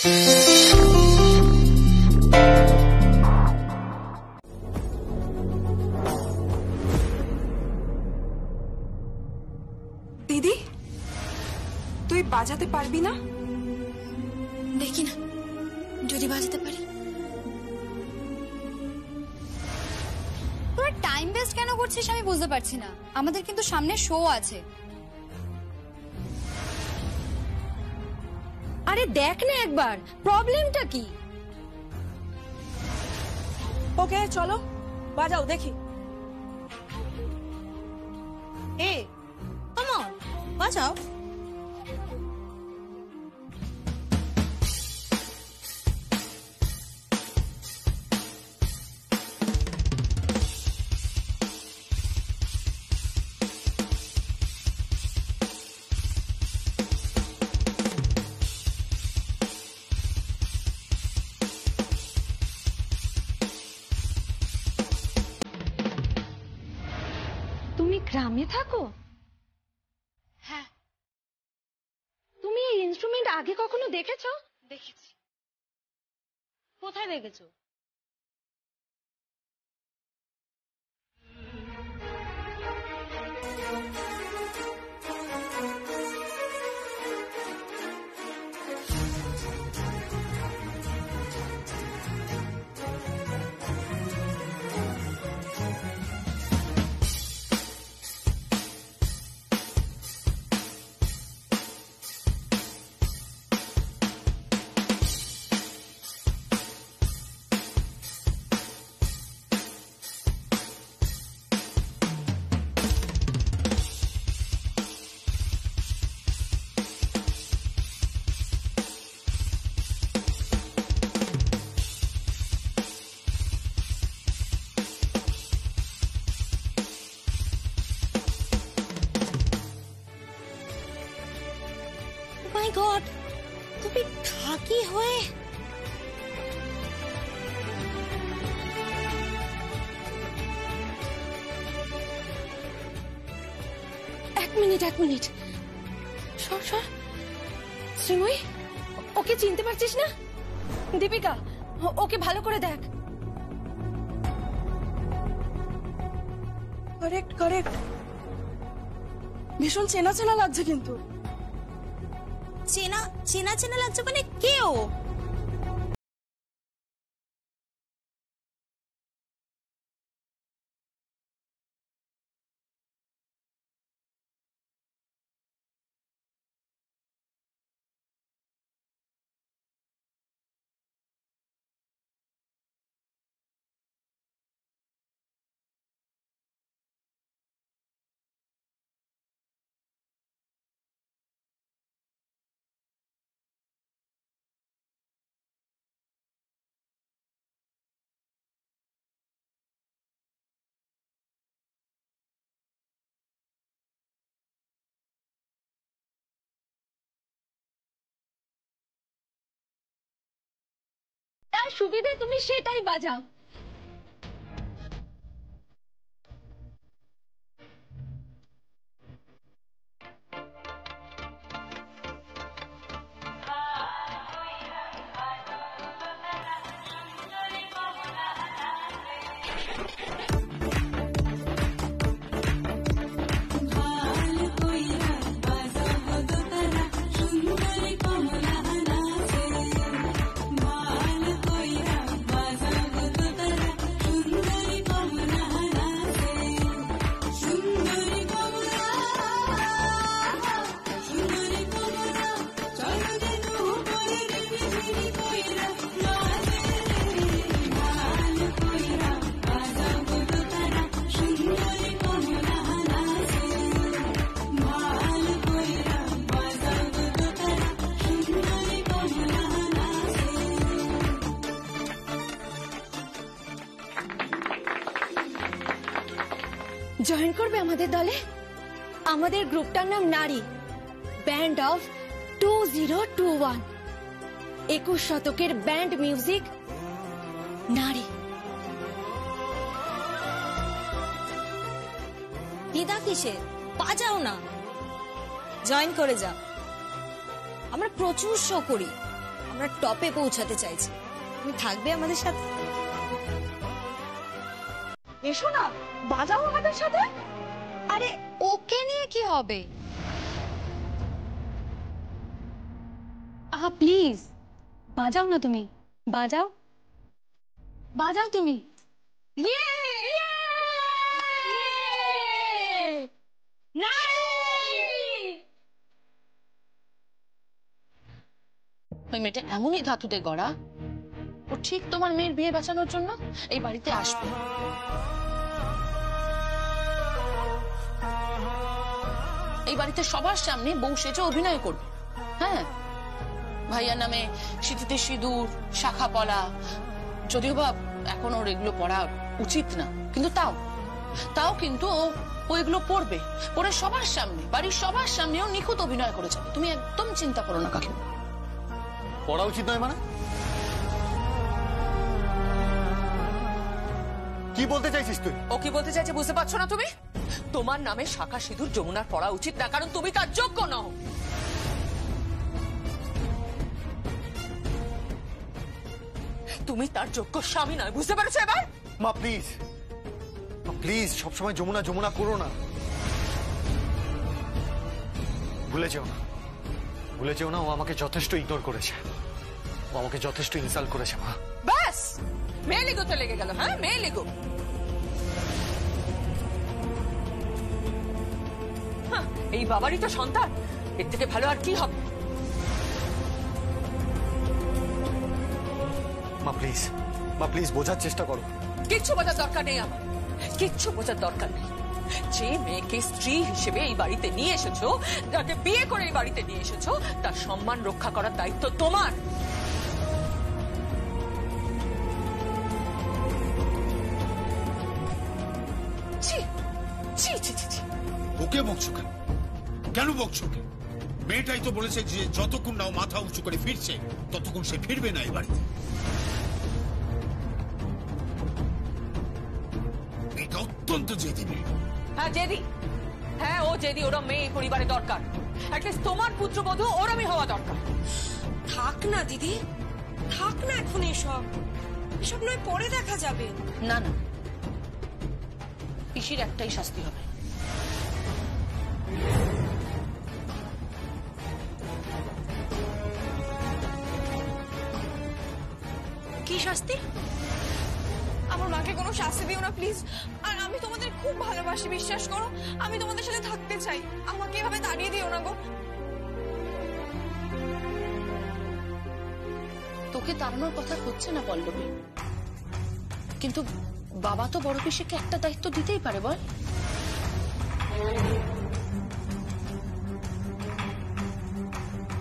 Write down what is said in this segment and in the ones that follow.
দিদি, তুই বাজাতে পারবি না? দেখি না। যদি বাজাতে পারি। তোরা টাইম ওয়েস্ট কেন করছিস আমি বুঝতে পারছি না। আমাদের কিন্তু সামনে শো আছে। আরে দেখ না একবার প্রবলেমটা কি? ওকে চলো বাজাও দেখি। এ বাজাও। কোথায় দেখেছ মাই মিনিট এক মিনিট সর সর। শ্রীময়ী ওকে চিনতে পারছিস না? দীপিকা ওকে ভালো করে দেখ। কারেক্ট কারেক্ট ভীষণ চেনা চেনা লাগছে কিন্তু। চেনা চেনা চেনা লাগছে মানে কে ও সুবিধে তুমি সেটাই বাজাও। গ্রুপটার নাম নারী। Band of two zero two one একুশ শতকের ব্যান্ড মিউজিক নারী। দ্বিধা কিসে বাজাও না। জয়েন করে যা। আমরা প্রচুর শো করি। আমরা টপে পৌঁছাতে চাইছি। তুমি থাকবে আমাদের সাথে। এসো না, বাজাও আমাদের সাথে। আরে ওকে নিয়ে কি হবে? আহা প্লিজ বাজাও না তুমি বাজাও। বাজাও তুমি। ওই মেয়েটা এমনই ধাতুতে গড়া। ও ঠিক তোমার মেয়ের বিয়ে বাঁচানোর জন্য এই বাড়িতে আসবে। এই বাড়িতে সবার সামনে বউ সেজে অভিনয় করবে। হ্যাঁ? ভাইয়ার নামে সিঁথিতে সিঁদুর, শাখা পলা। যদিও বা এখন ওর এগুলো পড়া উচিত না, কিন্তু তাও। তাও কিন্তু ও এগুলো পড়বে। পড়ে সবার সামনে, বাড়ির সবার সামনে ও নিখুঁত অভিনয় করে যাবে। তুমি একদম চিন্তা করো না, কাকিমা। পড়া উচিত নয় মানে? কি বলতে চাইছিস তুই? ও কি বলতে চাইছে বুঝতে পারছ না তুমি? তোমার নামে শাখা সিঁদুর যমুনার পড়া উচিত না কারণ তুমি তার যোগ্য নও। তুমি তার যোগ্য স্বামী নয় বুঝতে পেরেছ এবার? মা প্লিজ প্লিজ সবসময় যমুনা যমুনা করো না। ভুলে যেও না। ভুলে যেও না ও আমাকে যথেষ্ট ইগনোর করেছে। ও আমাকে যথেষ্ট ইনসাল্ট করেছে মা। ব্যাস! মেয়ে লিগোতে লেগে গেল হ্যাঁ মেয়ে লিগো এই বাবারই তো সন্তান এর থেকে ভালো আর কি হবে মা প্লিজ মা প্লিজ বোঝার চেষ্টা করো কিচ্ছু বোঝার দরকার নেই আমার কিচ্ছু বোঝার দরকার নেই যে মেয়েকে স্ত্রী হিসেবে এই বাড়িতে নিয়ে এসেছ যাকে বিয়ে করে এই বাড়িতে নিয়ে এসেছ তার সম্মান রক্ষা করার দায়িত্ব তোমার ছি ছি ছি ছি। ওকে বকছো কেন কেন বকছো ওকে মেয়েটাই তো বলেছে যে যতক্ষণ না ও মাথা উঁচু করে ফিরছে ততক্ষণ সে ফিরবে না এই বাড়িতে। মেয়েটা অত্যন্ত জেদি মেয়ে। হ্যাঁ জেদি। হ্যাঁ ও জেদি ওরা মেয়ে এই পরিবারে দরকার। অ্যাটলিস্ট তোমার পুত্রবধূ ওরমই হওয়া দরকার। থাক না দিদি। থাক না এখন এসব। এসব নয় পরে দেখা যাবে। না না। পিসির একটাই শাস্তি হবে। কি শাস্তি? আমার মাকে কোনো শাস্তি দিও না প্লিজ। আর আমি তোমাদের খুব ভালোবাসি বিশ্বাস করো। আমি তোমাদের সাথে থাকতে চাই। আমাকে এভাবে দাঁড়িয়ে দিও না গো। তোকে তাড়ানোর কথা হচ্ছে না পল্লবী। কিন্তু বাবা তো বড় পিসেকে একটা দায়িত্ব দিতেই পারে, বল।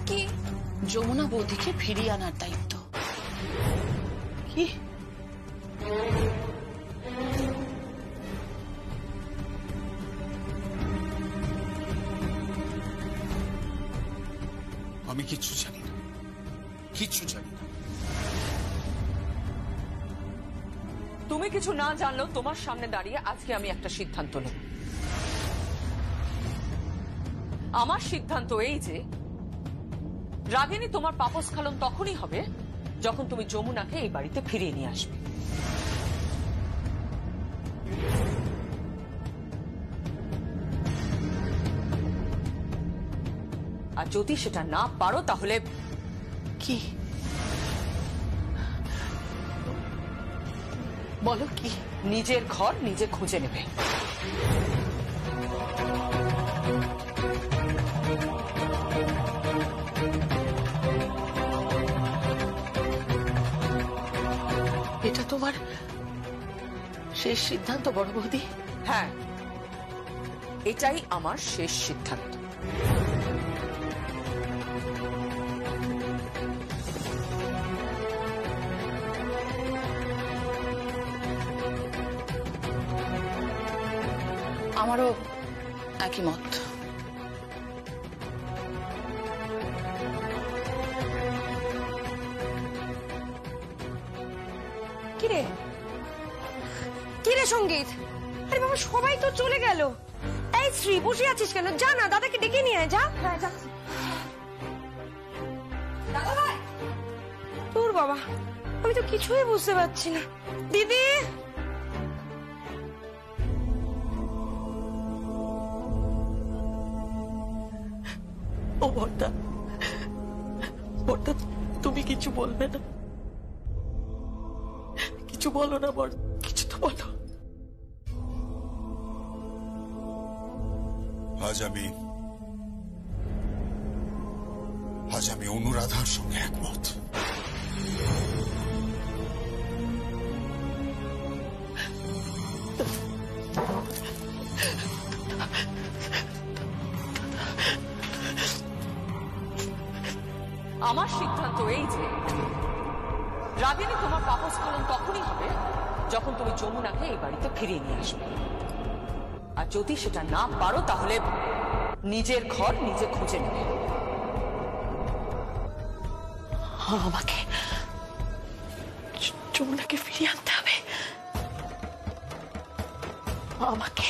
কি? যমুনা বৌদিকে ফিরিয়ে আনার দায়িত্ব। কি? না জানলেও তোমার সামনে দাঁড়িয়ে আজকে আমি একটা সিদ্ধান্ত নেব। আমার সিদ্ধান্ত এই যে, রাগিনী তোমার পাপস্খলন তখনই হবে যখন তুমি যমুনাকে এই বাড়িতে ফিরিয়ে নিয়ে আসবে। আর যদি সেটা না পারো তাহলে কি? বলো কি? নিজের ঘর নিজে খুঁজে নেবে। এটা তোমার শেষ সিদ্ধান্ত বড় বৌদি? হ্যাঁ এটাই আমার শেষ সিদ্ধান্ত। আমারও একই মত। কিরে? কিরে সংগীত? আরে বাবা সবাই তো চলে গেল। এই শ্রী বসে আছিস কেন? যা না দাদাকে ডেকে নিয়ে আয় যা। হ্যাঁ যা। দাদা ভাই বাবা আমি তো কিছুই বুঝতে পারছি না। দিদি! নিজের ঘর নিজে খুঁজে নেবে। আমাকে যমুনাকে ফিরিয়ে আনতে হবে। আমাকে।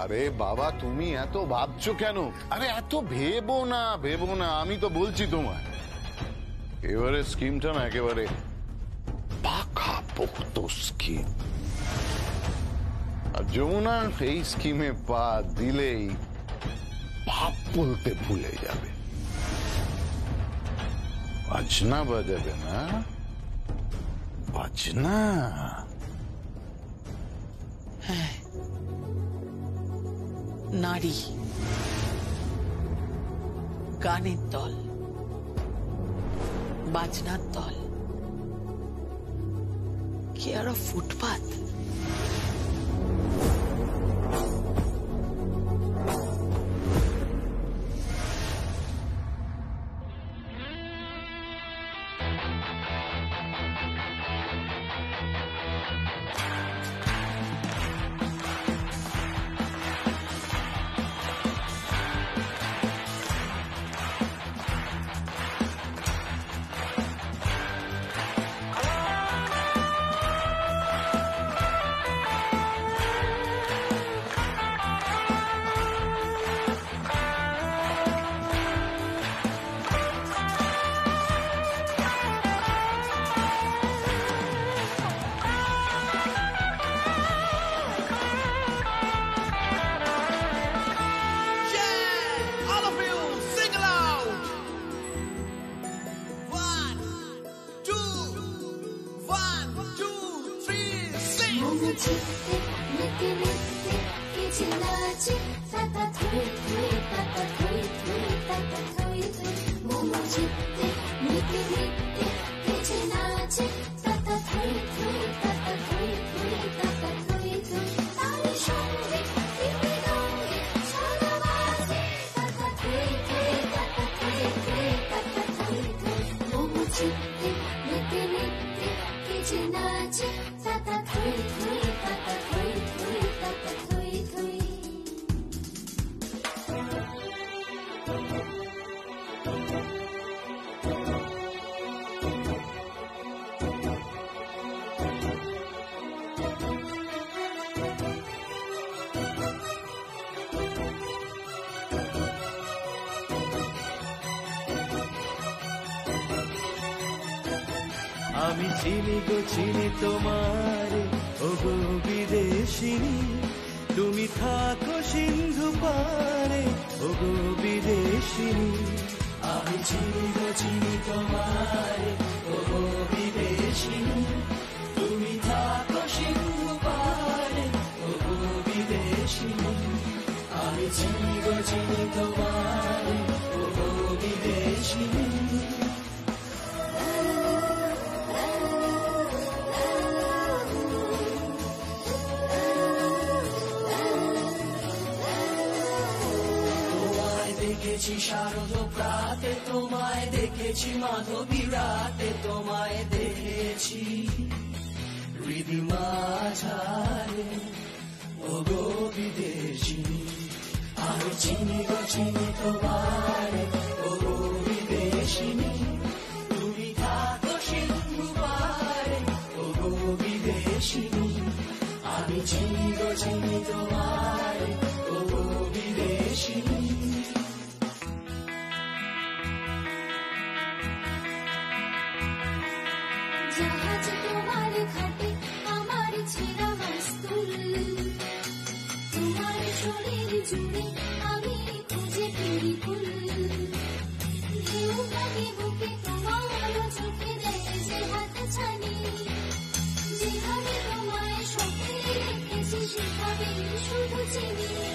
আরে বাবা তুমি এত ভাবছ কেন? আরে এত ভেবো না ভেবো না আমি তো বলছি তোমায়। এবারে স্কিমটা না একেবারে স্কিম আর যমুনা এই স্কিমে পা দিলেই ভাব বলতে ভুলে যাবে বাজনা বাজাবে না বাজনা নারী গানের দল বাজনার দল কি আর ফুটপাত তোমারে ও গো বিদেশিনী, তুমি থাকো সিন্ধু পারে ও গো বিদেশিনী। আমি চিনি গো চিনি তোমারে ও বিদেশিনী। তুমি থাকো সিন্ধু পারে ও গো বিদেশিনী। আমি চিনি গো চিনি তোমারে ও বিদেশিনী। দেখেছি শারদ প্রাতে, তোমায় দেখেছি মাধবী রাতে, তোমায় দেখেছি হৃদি মাঝারে ও গো বিদেশি আমি চিনি গো চিনি তোমারে। হাত ছানি যেভাবে তোমায় স্বপ্নে রেখেছি সেভাবে শুধু চিনি এই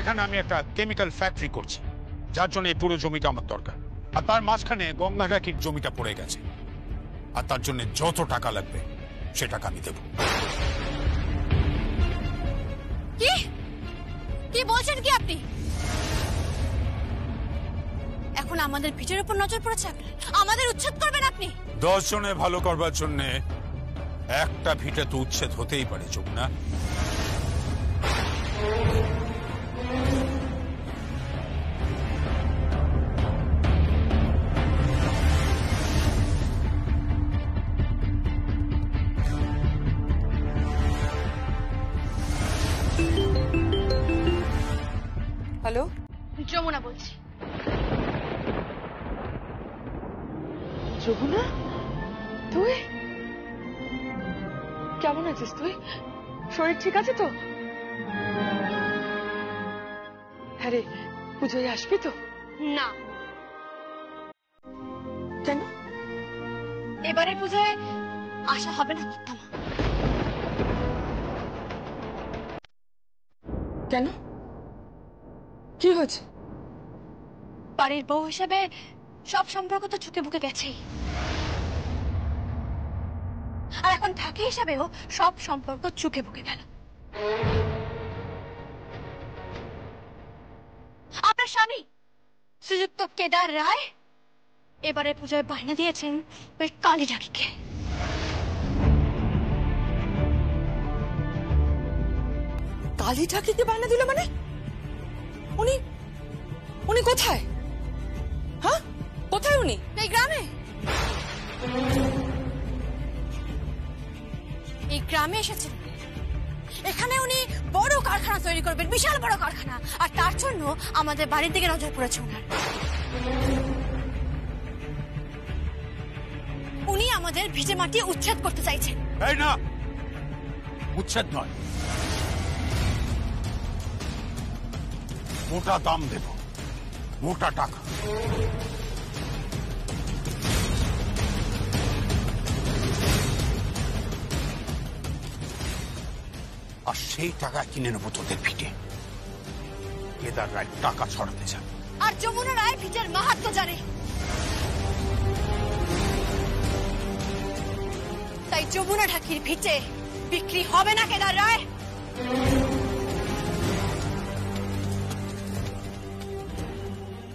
এখানে আমি একটা কেমিক্যাল ফ্যাক্টরি করছি যার জন্য এই পুরো জমিটা আমার দরকার। আর তার মাঝখানে গঙ্গা ঘাটির জমিটা পড়ে গেছে। আর তার জন্য যত টাকা লাগবে সে টাকা আমি দেবো। কি? কি বলছেন কি আপনি? এখন আমাদের ভিটের উপর নজর পড়েছে আপনার আমাদের উচ্ছেদ করবেন আপনি? দশ জনে ভালো করবার জন্য একটা ভিটে তো উচ্ছেদ হতেই পারে যমুনা। হ্যালো আসবি তো? না। কেন? এবারে পুজোয় আশা হবে না তোমার কেন? কি হয়েছে? বাড়ির বউ হিসেবে সব সম্পর্ক তো চুকে বুকে গেছেই। আর এখন থাকে হিসাবেও সব সম্পর্ক চুকে বুকে গেল। শ্রীযুক্ত কেদার রায়? এবারে পুজোয় বায়না দিয়েছেন ওই কালী ঢাকিকে কালী ঠাকিকে বায়না দিল মানে? উনি? উনি কোথায়? হ্যাঁ? কোথায় উনি? এই গ্রামে। এই গ্রামে এসেছেন। এখানে উনি বড় কারখানা তৈরি করবেন, বিশাল বড় কারখানা। আর তার জন্য আমাদের বাড়ির দিকে নজর পড়েছে ওনার। উনি আমাদের ভিজে মাটি উচ্ছেদ করতে চাইছেন। এই না! উচ্ছেদ নয়। মোটা দাম দেব। মোটা টাকা। আর সেই টাকা কিনে নেব তোদের ভিটে কেদার রায় টাকা ছড়াতে চান আর যমুনা রায় ভিটের মাহাত্ম জানে। তাই যমুনা ঢাকির ভিটে বিক্রি হবে না Kedar Roy.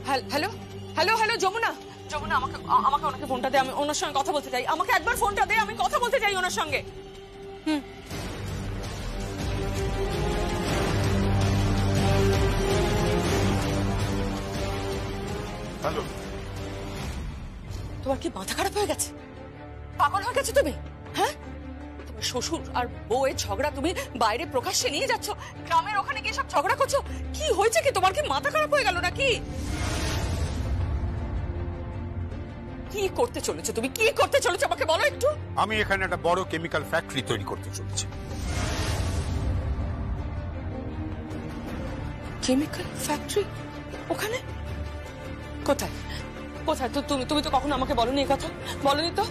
Hello hello? Hello Jamuna. Jamuna আমাকে আমাকে ওনাকে ফোনটা দে আমি ওনার সঙ্গে কথা বলতে চাই। আমাকে একবার ফোনটা দে আমি কথা বলতে চাই ওনার সঙ্গে। হ্যালো। তোমার কি মাথা খারাপ হয়ে গেছে? পাগল হয়ে গেছে তুমি? হ্যাঁ? তোমার শ্বশুর আর বউয়ের ঝগড়া তুমি বাইরে প্রকাশ্যে নিয়ে যাচ্ছ। গ্রামের ওখানে গিয়ে সব ঝগড়া করছ? কি হয়েছে কি? তোমার কি মাথা খারাপ হয়ে গেল নাকি? কি করতে চলেছো তুমি? কি করতে চলেছো আমাকে বলো একটু। আমি এখানে একটা বড় কেমিক্যাল ফ্যাক্টরি তৈরি করতে চলেছি। Chemical factory? ওখানে? কোথায়? কোথায়? তো তুমি তুমি তো কখনো আমাকে বলনি এই কথা? বলনি তো?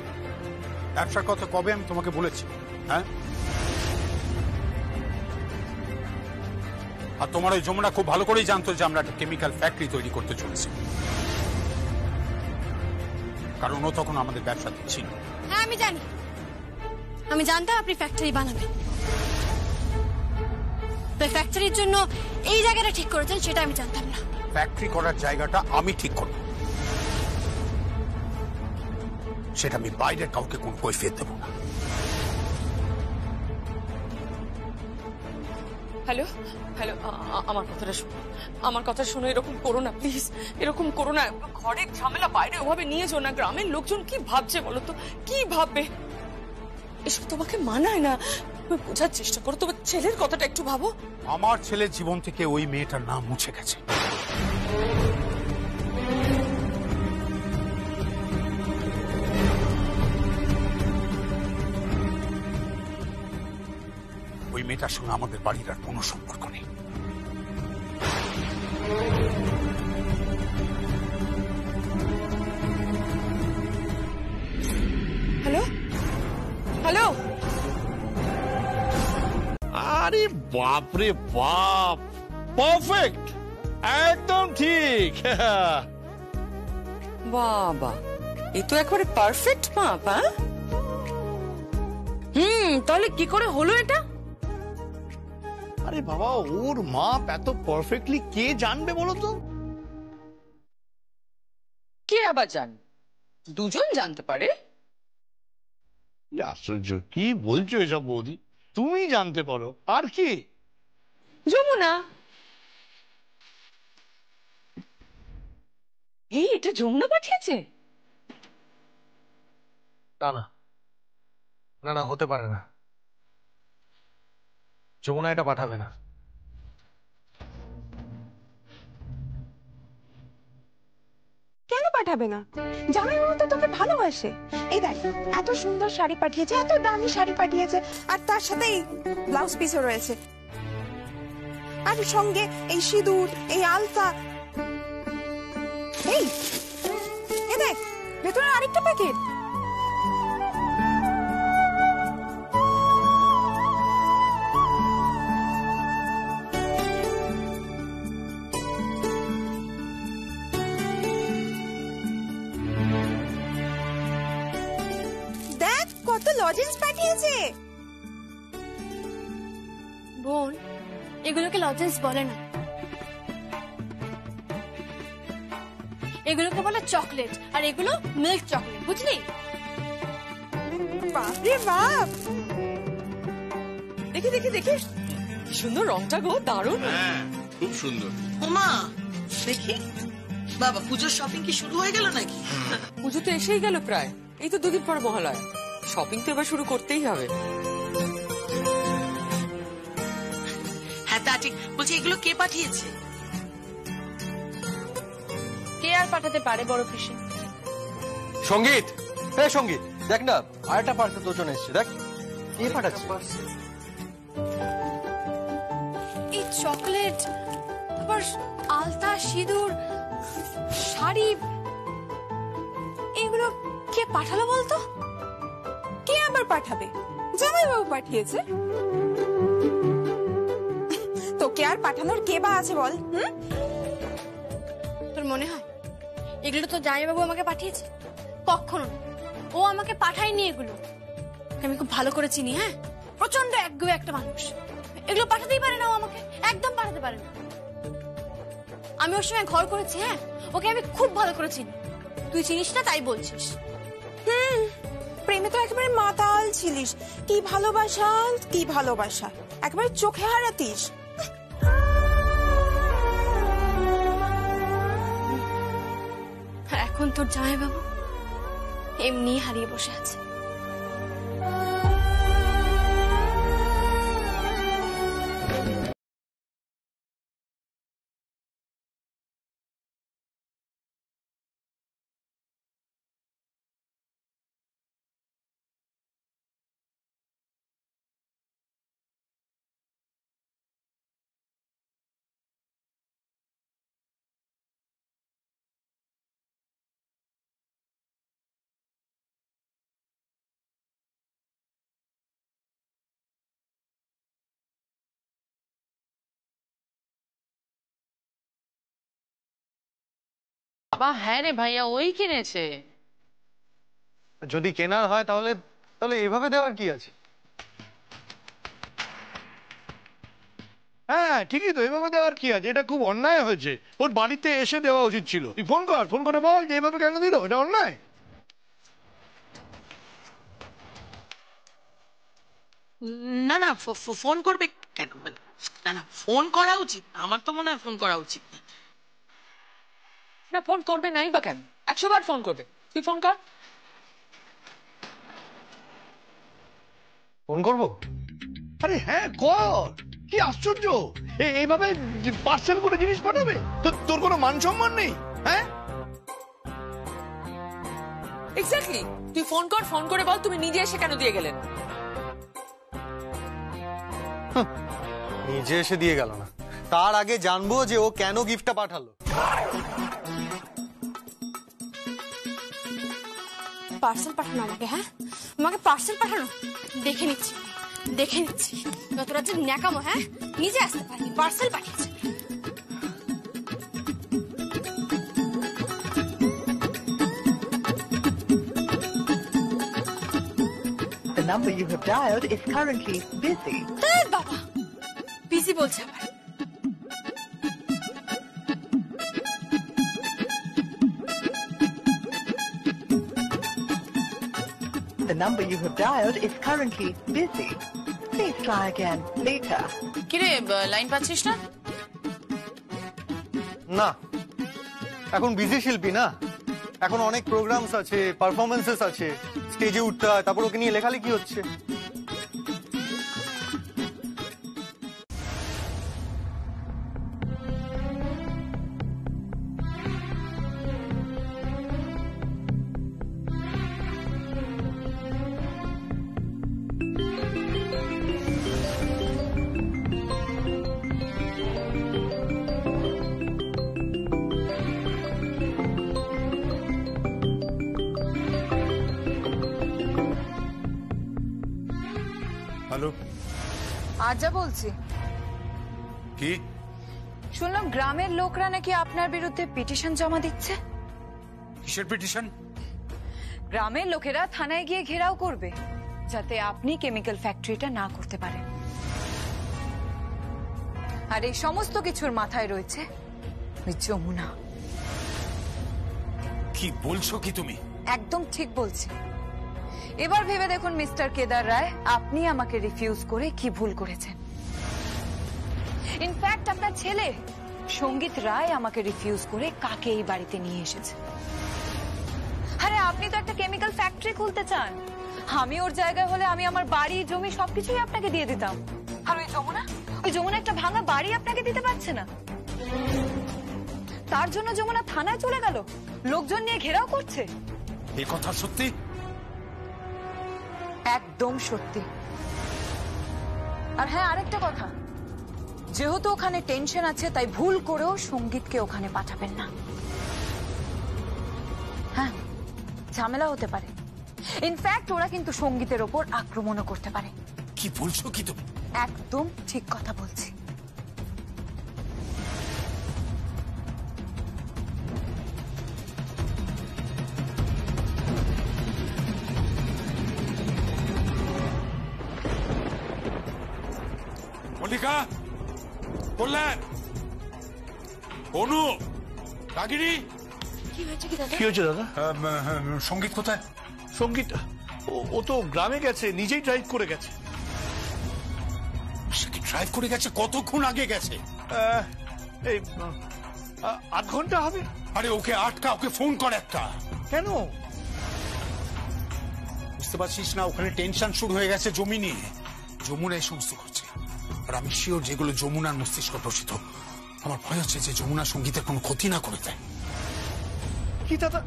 ব্যবসার কথা কবে আমি তোমাকে বলেছি হ্যাঁ? আর তোমার ওই যমুনা খুব ভালো করেই জানতো যে আমরা একটা কেমিক্যাল ফ্যাক্টরি তৈরি করতে চলেছি। কারণ ও তখন আমাদের ব্যবসা ছিল হ্যাঁ আমি জানি। আমি জানতাম আপনি ফ্যাক্টরি বানাবেন। ফ্যাক্টরির জন্য এই জায়গাটা ঠিক করেছেন সেটা আমি জানতাম না। ফ্যাক্টরি করার জায়গাটা আমি ঠিক করব। সেটা আমি বাইরের কাউকে কোন কৈফিয়ত দেবো না। হ্যালো? হ্যালো আমার কথাটা শোনো। আমার কথা শোনো, এরকম করো না, প্লিজ। এরকম করো না। ঘরের ঝামেলা বাইরে ওভাবে নিয়ে যাও না। গ্রামের লোকজন কি ভাবছে বলো তো? কি ভাববে? এসব তোমাকে মানায় না। বোঝার চেষ্টা করো তোমার ছেলের কথাটা একটু ভাবো। আমার ছেলের জীবন থেকে ওই মেয়েটার নাম মুছে গেছে। ওই মেয়েটার সঙ্গে আমাদের বাড়ির আর কোনো সম্পর্ক নেই। বাপরে বাপ। পারফেক্ট একদম ঠিক। বাবা এ তো একেবারে পারফেক্ট মাপ হ্যাঁ? হুম তাহলে কি করে হলো এটা? আরে বাবা ওর মাপ এত পারফেক্টলি কে জানবে বলো তো? কে আবার জান? দুজন জানতে পারে? আশ্চর্য কি বলছো এসব বৌদি? তুমি জানতে পারো। আর কি? যমুনা। এই এটা যমুনা পাঠিয়েছে? না না। না না হতে পারে না। যমুনা এটা পাঠাবে না। পাঠাবে না। জামাইবাবু তো তোকে ভালোবাসে। এই দেখ, এত সুন্দর শাড়ি পাঠিয়েছে, এত দামি শাড়ি পাঠিয়েছে, আর তার সাথে এই ব্লাউজ পিসও রয়েছে। আর সঙ্গে এই সিঁদুর, এই আলতা। এই এ দেখ, ভেতরে আরেকটা প্যাকেট কত লজেন্স পাঠিয়েছে। বোন এগুলোকে লজেন্স বলে না। এগুলোকে বলে চকলেট আর এগুলো মিল্ক চকলেট বুঝলি? বাপরে বাপ! দেখি দেখি দেখি। কি সুন্দর রংটা গো দারুণ। হ্যাঁ খুব সুন্দর। ওমা দেখি। বাবা পুজোর শপিং কি শুরু হয়ে গেল নাকি? পুজো তো এসেই গেল প্রায়। এই তো দুদিন পর মহালয়া। শপিং তো এবার শুরু করতেই হবে। হ্যাঁ তা ঠিক। বলছি এগুলো কে পাঠিয়েছে? কে আর পাঠাতে পারে বড় পিসি সংগীত! হ্যাঁ সংগীত! দেখ না আরেকটা পার্সেল তোর জন্য এসছে দেখ। কে পাঠাচ্ছে? এই চকলেট আবার আলতা সিঁদুর শাড়ি এগুলো কে পাঠালো বলতো? আবার পাঠাবে। জামাইবাবু পাঠিয়েছে। তোকে আর পাঠানোর কে বা আছে বল হুম? তোর মনে হয়? এগুলো তো জামাইবাবু আমাকে পাঠিয়েছে? কখনো ও আমাকে পাঠায়নি এগুলো। আমি খুব ভালো করে চিনি হ্যাঁ? প্রচণ্ড একগুয়ে একটা মানুষ। এগুলো পাঠাতেই পারে না ও আমাকে। একদম পাঠাতে পারে না। আমি ওর সঙ্গে ঘর করেছি হ্যাঁ? ওকে আমি খুব ভালো করে চিনি। তুই চিনিস না তাই বলছিস। হুম। প্রেমে তো একেবারে মাতাল ছিলিস। কি ভালোবাসা কি ভালোবাসা। একেবারে চোখে হারাতিস। এখন তোর জামাইবাবু এমনি হারিয়ে বসে আছে। বাবা হ্যাঁ রে ভাইয়া ওই কিনেছে। যদি কেনার হয় তাহলে তাহলে এভাবে দেওয়ার কি আছে? হ্যাঁ ঠিকই তো এভাবে দেওয়ার কি আছে? এটা খুব অন্যায় হয়েছে। ওর বাড়িতে এসে দেওয়া উচিত ছিল। তুই ফোন কর ফোন করে বল যে এভাবে কেন দিল এটা অন্যায়? না না ফোন করবে কেন? না না ফোন করা উচিত। আমার তো মনে হয় ফোন করা উচিত। না। ফোন করবে নাই বা কেন? একশো বার ফোন করবে। তুই ফোন কর। ফোন করব? আরে হ্যাঁ কর। কি আশ্চর্য। এইভাবে পার্সেল করে জিনিস পাঠাবে? তো তোর কোনো মান সম্মান নেই হ্যাঁ? এক্স্যাক্টলি তুই ফোন কর ফোন করে বল তুমি নিজে এসে কেন দিয়ে গেলেন নিজে এসে দিয়ে গেল না। তার আগে জানব যে ও কেন গিফটটা পাঠালো। পার্সেল পাঠানো আমাকে হ্যাঁ আমাকে পার্সেল পাঠানো দেখে নিচ্ছি দেখে নিচ্ছি যত রাজ্যের ন্যাকামো হ্যাঁ নিজে আসতে পারিনি পার্সেল পাঠিয়েছে The number you have dialed is currently busy. ধ্যাৎ বাবা বিজি বলছে আবার number you have dialed is currently busy. Please try again later. কিরে লাইন পাচ্ছিস না? না। এখন বিজি শিল্পী না? এখন অনেক প্রোগ্রামস আছে পারফরমেন্সেস আছে। স্টেজে উঠতে হয় তারপর ওকে নিয়ে লেখালেখি হচ্ছে। নাকি আপনার বিরুদ্ধে পিটিশন জমা দিচ্ছে? কিসের পিটিশন? গ্রামের লোকেরা থানায় গিয়ে ঘেরাও করবে যাতে আপনি কেমিক্যাল ফ্যাক্টরিটা না করতে পারেন। আর এই সমস্ত কিছুর মাথায় রয়েছে ওই যমুনা। কি বলছো কি তুমি? একদম ঠিক বলছি। এবার ভেবে দেখুন মিস্টার কেদার রায় আপনি আমাকে রিফিউজ করে কি ভুল করেছেন। ইনফ্যাক্ট আপনার ছেলে সংগীত রায় আমাকে রিফিউজ করে কাকে এই বাড়িতে নিয়ে এসেছে? আরে আপনি তো একটা কেমিক্যাল ফ্যাক্টরি খুলতে চান। আমি ওর জায়গায় হলে আমি আমার বাড়ি জমি সবকিছুই আপনাকে দিয়ে দিতাম। আর ওই যমুনা? ওই যমুনা একটা ভাঙা বাড়ি আপনাকে দিতে পারছে না। তার জন্য যমুনা থানায় চলে গেল। লোকজন নিয়ে ঘেরাও করছে। এ কথা সত্যি? একদম সত্যি। আর হ্যাঁ আরেকটা কথা। যেহেতু ওখানে টেনশন আছে তাই ভুল করেও সঙ্গীতকে ওখানে পাঠাবেন না। হ্যাঁ ঝামেলা হতে পারে। ইনফ্যাক্ট ওরা কিন্তু সঙ্গীতের ওপর আক্রমণও করতে পারে। কি বলছো কি তুমি? একদম ঠিক কথা বলছি। মল্লিকা! কল্যাণ! অনু! রাগিনী! কি হয়েছে কি দাদা? কি হয়েছে দাদা? সংগীত কোথায়? সংগীত? ও- তো গ্রামে গেছে নিজেই ড্রাইভ করে গেছে। ড্রাইভ করে গেছে? কতক্ষণ আগে গেছে? আহ, এই আধ ঘণ্টা হবে। আরে ওকে আটকা ওকে ফোন কর একটা। কেন? বুঝতে পারছিস না ওখানে টেনশন শুরু হয়ে গেছে জমি নিয়ে। যমুনা এই সমস্ত করছে আর আমি শিওর যেগুলো যমুনার মস্তিষ্ক প্রসিত। আমার ভয় হচ্ছে যে যমুনা সঙ্গীতের কোনো ক্ষতি না করে দেয়। কি দাদা?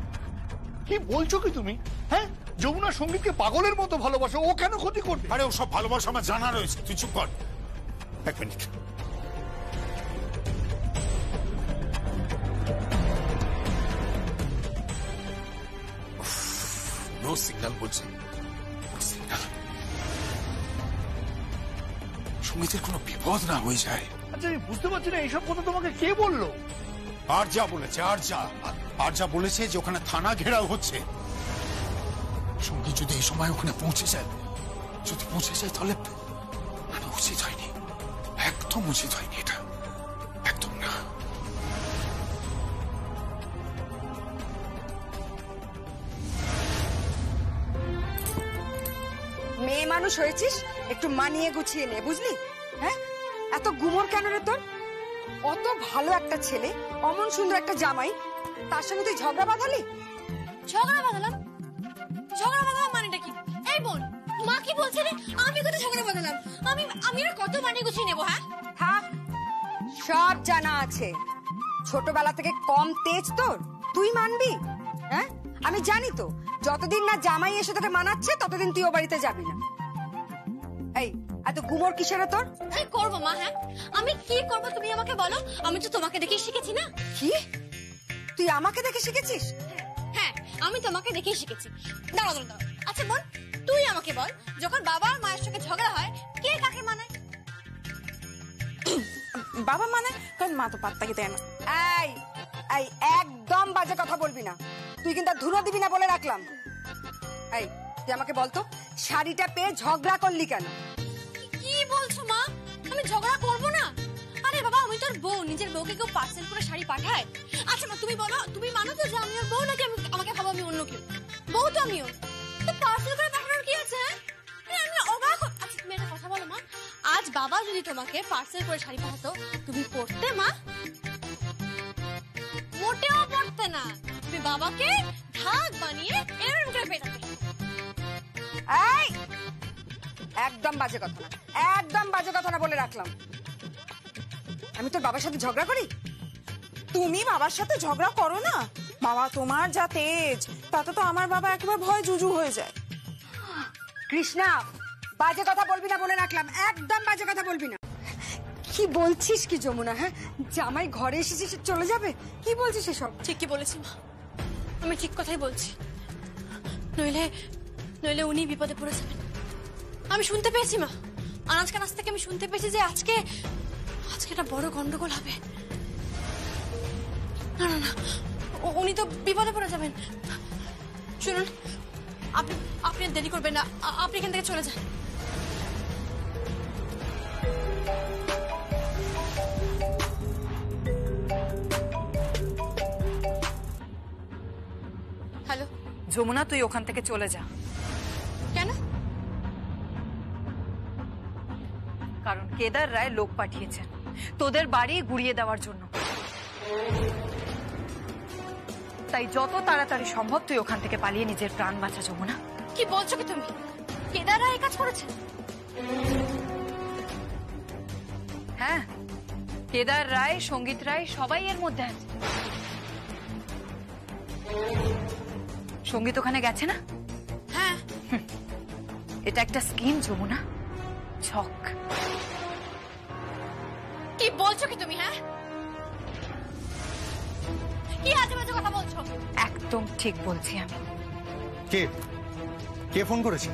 কি বলছো কি তুমি? হ্যাঁ? যমুনা সঙ্গীতকে পাগলের মতো ভালোবাসো ও কেন ক্ষতি করবে? আরে ও সব ভালোবাসা আমার জানা রয়েছে। তুই চুপ কর। এক মিনিট। নো সিগন্যাল বলছে। সঙ্গীতের কোনো বিপদ না হয়ে যায়। আচ্ছা আমি বুঝতে পারছি না এইসব কথা তোমাকে কে বলল? আর যা বলেছে আর যা আর যা বলেছে যে ওখানে থানা ঘেরাও হচ্ছে। সঙ্গী যদি এই সময় ওখানে পৌঁছে যায় যদি পৌঁছে যায় তাহলে উচিত হয়নি। একদম উচিত হয়নি এটা। মেয়ে মানুষ হয়েছিস? একটু মানিয়ে গুছিয়ে নে বুঝলি? হ্যাঁ? এত গুমর কেন রে তোর? অত ভালো একটা ছেলে অমন সুন্দর একটা জামাই তার সঙ্গে তুই ঝগড়া বাঁধালি? ঝগড়া বাঁধালাম। ঝগড়া বাঁধালাম মানেটা কি? এই বোন মা কি বলছে রে? আমি কত ঝগড়া বাঁধালাম? আমি আমি আর কত মানিয়ে গুছিয়ে নেব হ্যাঁ? থাক সব জানা আছে। ছোটবেলা থেকে কম তেজ তোর তুই মানবি? হ্যাঁ? আমি জানি তো যতদিন না জামাই এসে তোকে মানাচ্ছে ততদিন তুই ও বাড়িতে যাবি না। এই এত গুমর কিসের তোর? কি করব মা হ্যাঁ? আমি কি করব তুমি আমাকে বলো? আমি তো তোমাকে দেখে শিখেছি না। কি? তুই আমাকে দেখে শিখেছিস? হ্যাঁ আমি তোমাকে দেখেই শিখেছি। দাঁড়াও দাঁড়াও দাঁড়াও। আচ্ছা বোন তুই আমাকে বল যখন বাবা আর মায়ের সঙ্গে ঝগড়া হয় কে কাকে মানায় বাবা মানে? কারণ মা তো পাত্তাকে দেয় না। এই এই, একদম বাজে কথা বলবি না। তুই কিন্তু ধুলো দিবি না বলে রাখলাম। এই, তুই আমাকে বলতো, শাড়িটা পেয়ে ঝগড়া করলি কেন? কি বলছো মা? আমি ঝগড়া করব না? আরে বাবা, আমি তোর বউ, নিজের বউকে কেউ পার্সেল করে শাড়ি পাঠায়? আচ্ছা মা, তুমি বলো, তুমি মানো তো যে আমি ওর বউ নাকি আমাকে ভাবো আমি অন্য কেউ? বউ তো আমিও। তো পার্সেল করে পাঠানোর কি আছে হ্যাঁ? আমি অবাক আচ্ছা তুমি একটা কথা বলো মা। আজ বাবা যদি তোমাকে পার্সেল করে শাড়ি পাঠাতো, তুমি পরতে মা? মোটেও পড়তে না। তুমি বাবাকে ঢাক বানিয়ে এই, একদম বাজে কথা না, একদম বাজে কথা না বলে রাখলাম। আমি তোর বাবার সাথে ঝগড়া করি? তুমি বাবার সাথে ঝগড়া করো না? বাবা, তোমার যা তেজ, তাতে তো আমার বাবা একেবারে ভয় জুজু হয়ে যায়। কৃষ্ণা, বাজে কথা বলবি না বলে রাখলাম, একদম বাজে কথা বলবি না। কি বলছিস কি যমুনা হ্যাঁ? জামাই ঘরে এসেছিস চলে যাবে? কি বলছিস এসব? ঠিকই বলেছি মা। আমি ঠিক কথাই বলছি। নইলে নইলে উনি বিপদে পড়ে যাবেন। আমি শুনতে পেয়েছি মা। আনাজ কানাজ থেকে আমি শুনতে পেয়েছি যে আজকে আজকে একটা বড় গন্ডগোল হবে? না না না। উনি তো বিপদে পড়ে যাবেন। শুনুন, আপনি আপনি দেরি করবেন না। আপনি এখান থেকে চলে যান। যমুনা তুই ওখান থেকে চলে যা। কেন? কারণ কেদার রায় লোক পাঠিয়েছেন। তোদের বাড়ি গুড়িয়ে দেওয়ার জন্য। তাই যত তাড়াতাড়ি সম্ভব তুই ওখান থেকে পালিয়ে নিজের প্রাণ বাঁচা যমুনা। কি বলছো কি তুমি? কেদার এই কাজ করেছে? হ্যাঁ কেদার রায় সংগীত রায় সবাই এর মধ্যে আছে। সংগীত ওখানে গেছে না? হ্যাঁ। এটা একটা স্কিম যমুনা। ছক। কি বলছো কি তুমি হ্যাঁ? কি কথা বলছো? একদম ঠিক বলছি আমি। কে? কে ফোন করেছে?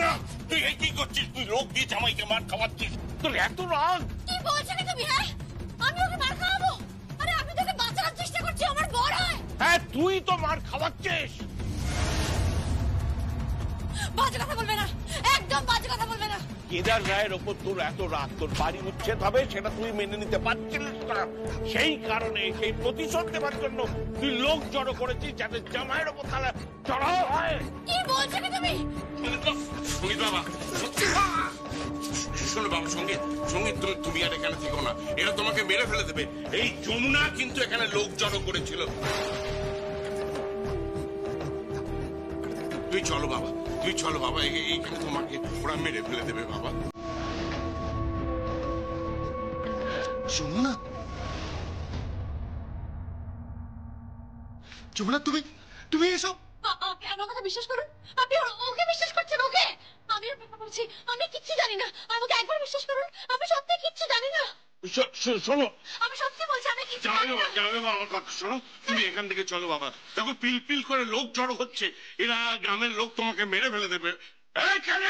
না তুই এই কি করছিস? তুই লোক জামাইকে মার খাওয়াচ্ছিস? তোর এত রাগ। হয় তুই তো মার খাওয়াচ্ছিস। বাজে কথা বলবে না। একদম বাজে কথা বলবে না। কেদার রায়ের ওপর তোর এত রাগ তোর বাড়ি উচ্ছেদ হবে সেটা তুই মেনে নিতে পারছিলিস না। সেই কারণে সেই প্রতিশোধ দেওয়ার জন্য তুই লোক জড়ো করেছিস যাতে জামাইয়ের ওপর তারা চড়াও হয়। কি বলছো তুমি? সংগীত বাবা শোনো বাবা সংগীত সংগীত তুমি তুমি আর এখানে থেকো না। এরা তোমাকে মেরে ফেলে দেবে। এই যমুনা কিন্তু এখানে লোক জড়ো করেছিল। তুই চলো বাবা তুই চলো বাবা এইখানে তোমাকে ওরা মেরে ফেলে দেবে বাবা। যমুনা যমুনা তুমি তুমি এসব আপনি আমার কথা বিশ্বাস করুন? আপনি ওর- ওকে বিশ্বাস করছেন? ওকে? আমি ওর বলছি। আমি কিচ্ছু জানি না। আমাকে একবার বিশ্বাস করুন? আমি সত্যি কিচ্ছু জানি না। শোনো। আমি সত্যি বলছি আমি যাবে জানি না। যাবে বাবা আমার কথা শোনো। তুমি এখান থেকে চলো বাবা। দেখো পিল পিল করে লোক জড়ো হচ্ছে। এরা গ্রামের লোক তোমাকে মেরে ফেলে দেবে। এইখানে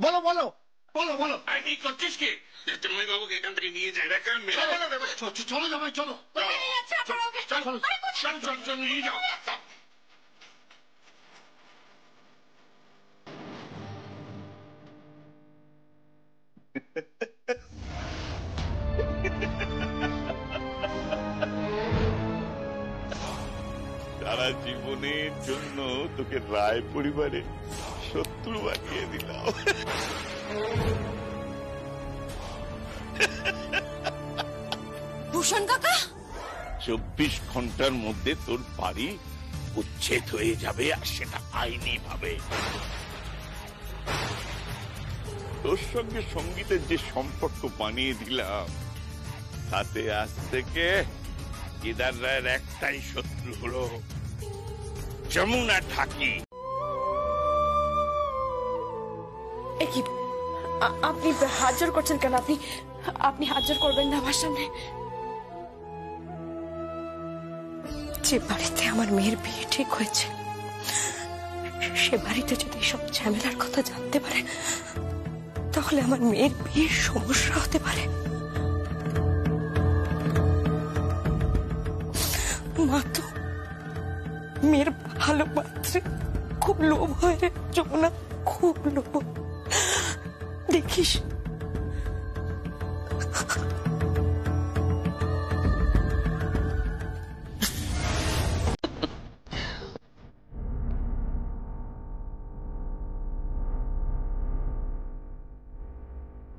বলো বলো। বলো বলো। এই, কি করছিস কি? জামাই বাবুকে এখান থেকে নিয়ে যায় এরা মেরে ফেলে দেবে? চলো জামাই চলো। চল। চল চল চল চল নিয়ে যাও। সারা জীবনের জন্য তোকে রায় পরিবারে শত্রু বানিয়ে দিলাম। ভূষণ কাকা? চব্বিশ ঘণ্টার মধ্যে তোর বাড়ি উচ্ছেদ হয়ে যাবে আর সেটা আইনি ভাবে। তোর সঙ্গে সঙ্গীতের যে সম্পর্ক বানিয়ে দিলাম তাতে আজ থেকে কেদার রায়ের একটাই শত্রু হলো যমুনা ঢাকি। আপনি হাত জোর করছেন কেন? আপনি আপনি হাত জোর করবেন না আমার সামনে। যে বাড়িতে আমার মেয়ের বিয়ে ঠিক হয়েছে, সে বাড়িতে যদি সব ঝামেলার কথা জানতে পারে, তাহলে আমার মেয়ের বিয়ের সমস্যা হতে পারে। মা তো মেয়ের ভালো খুব লোভ হয় যমুনা খুব লোভ। দেখিস।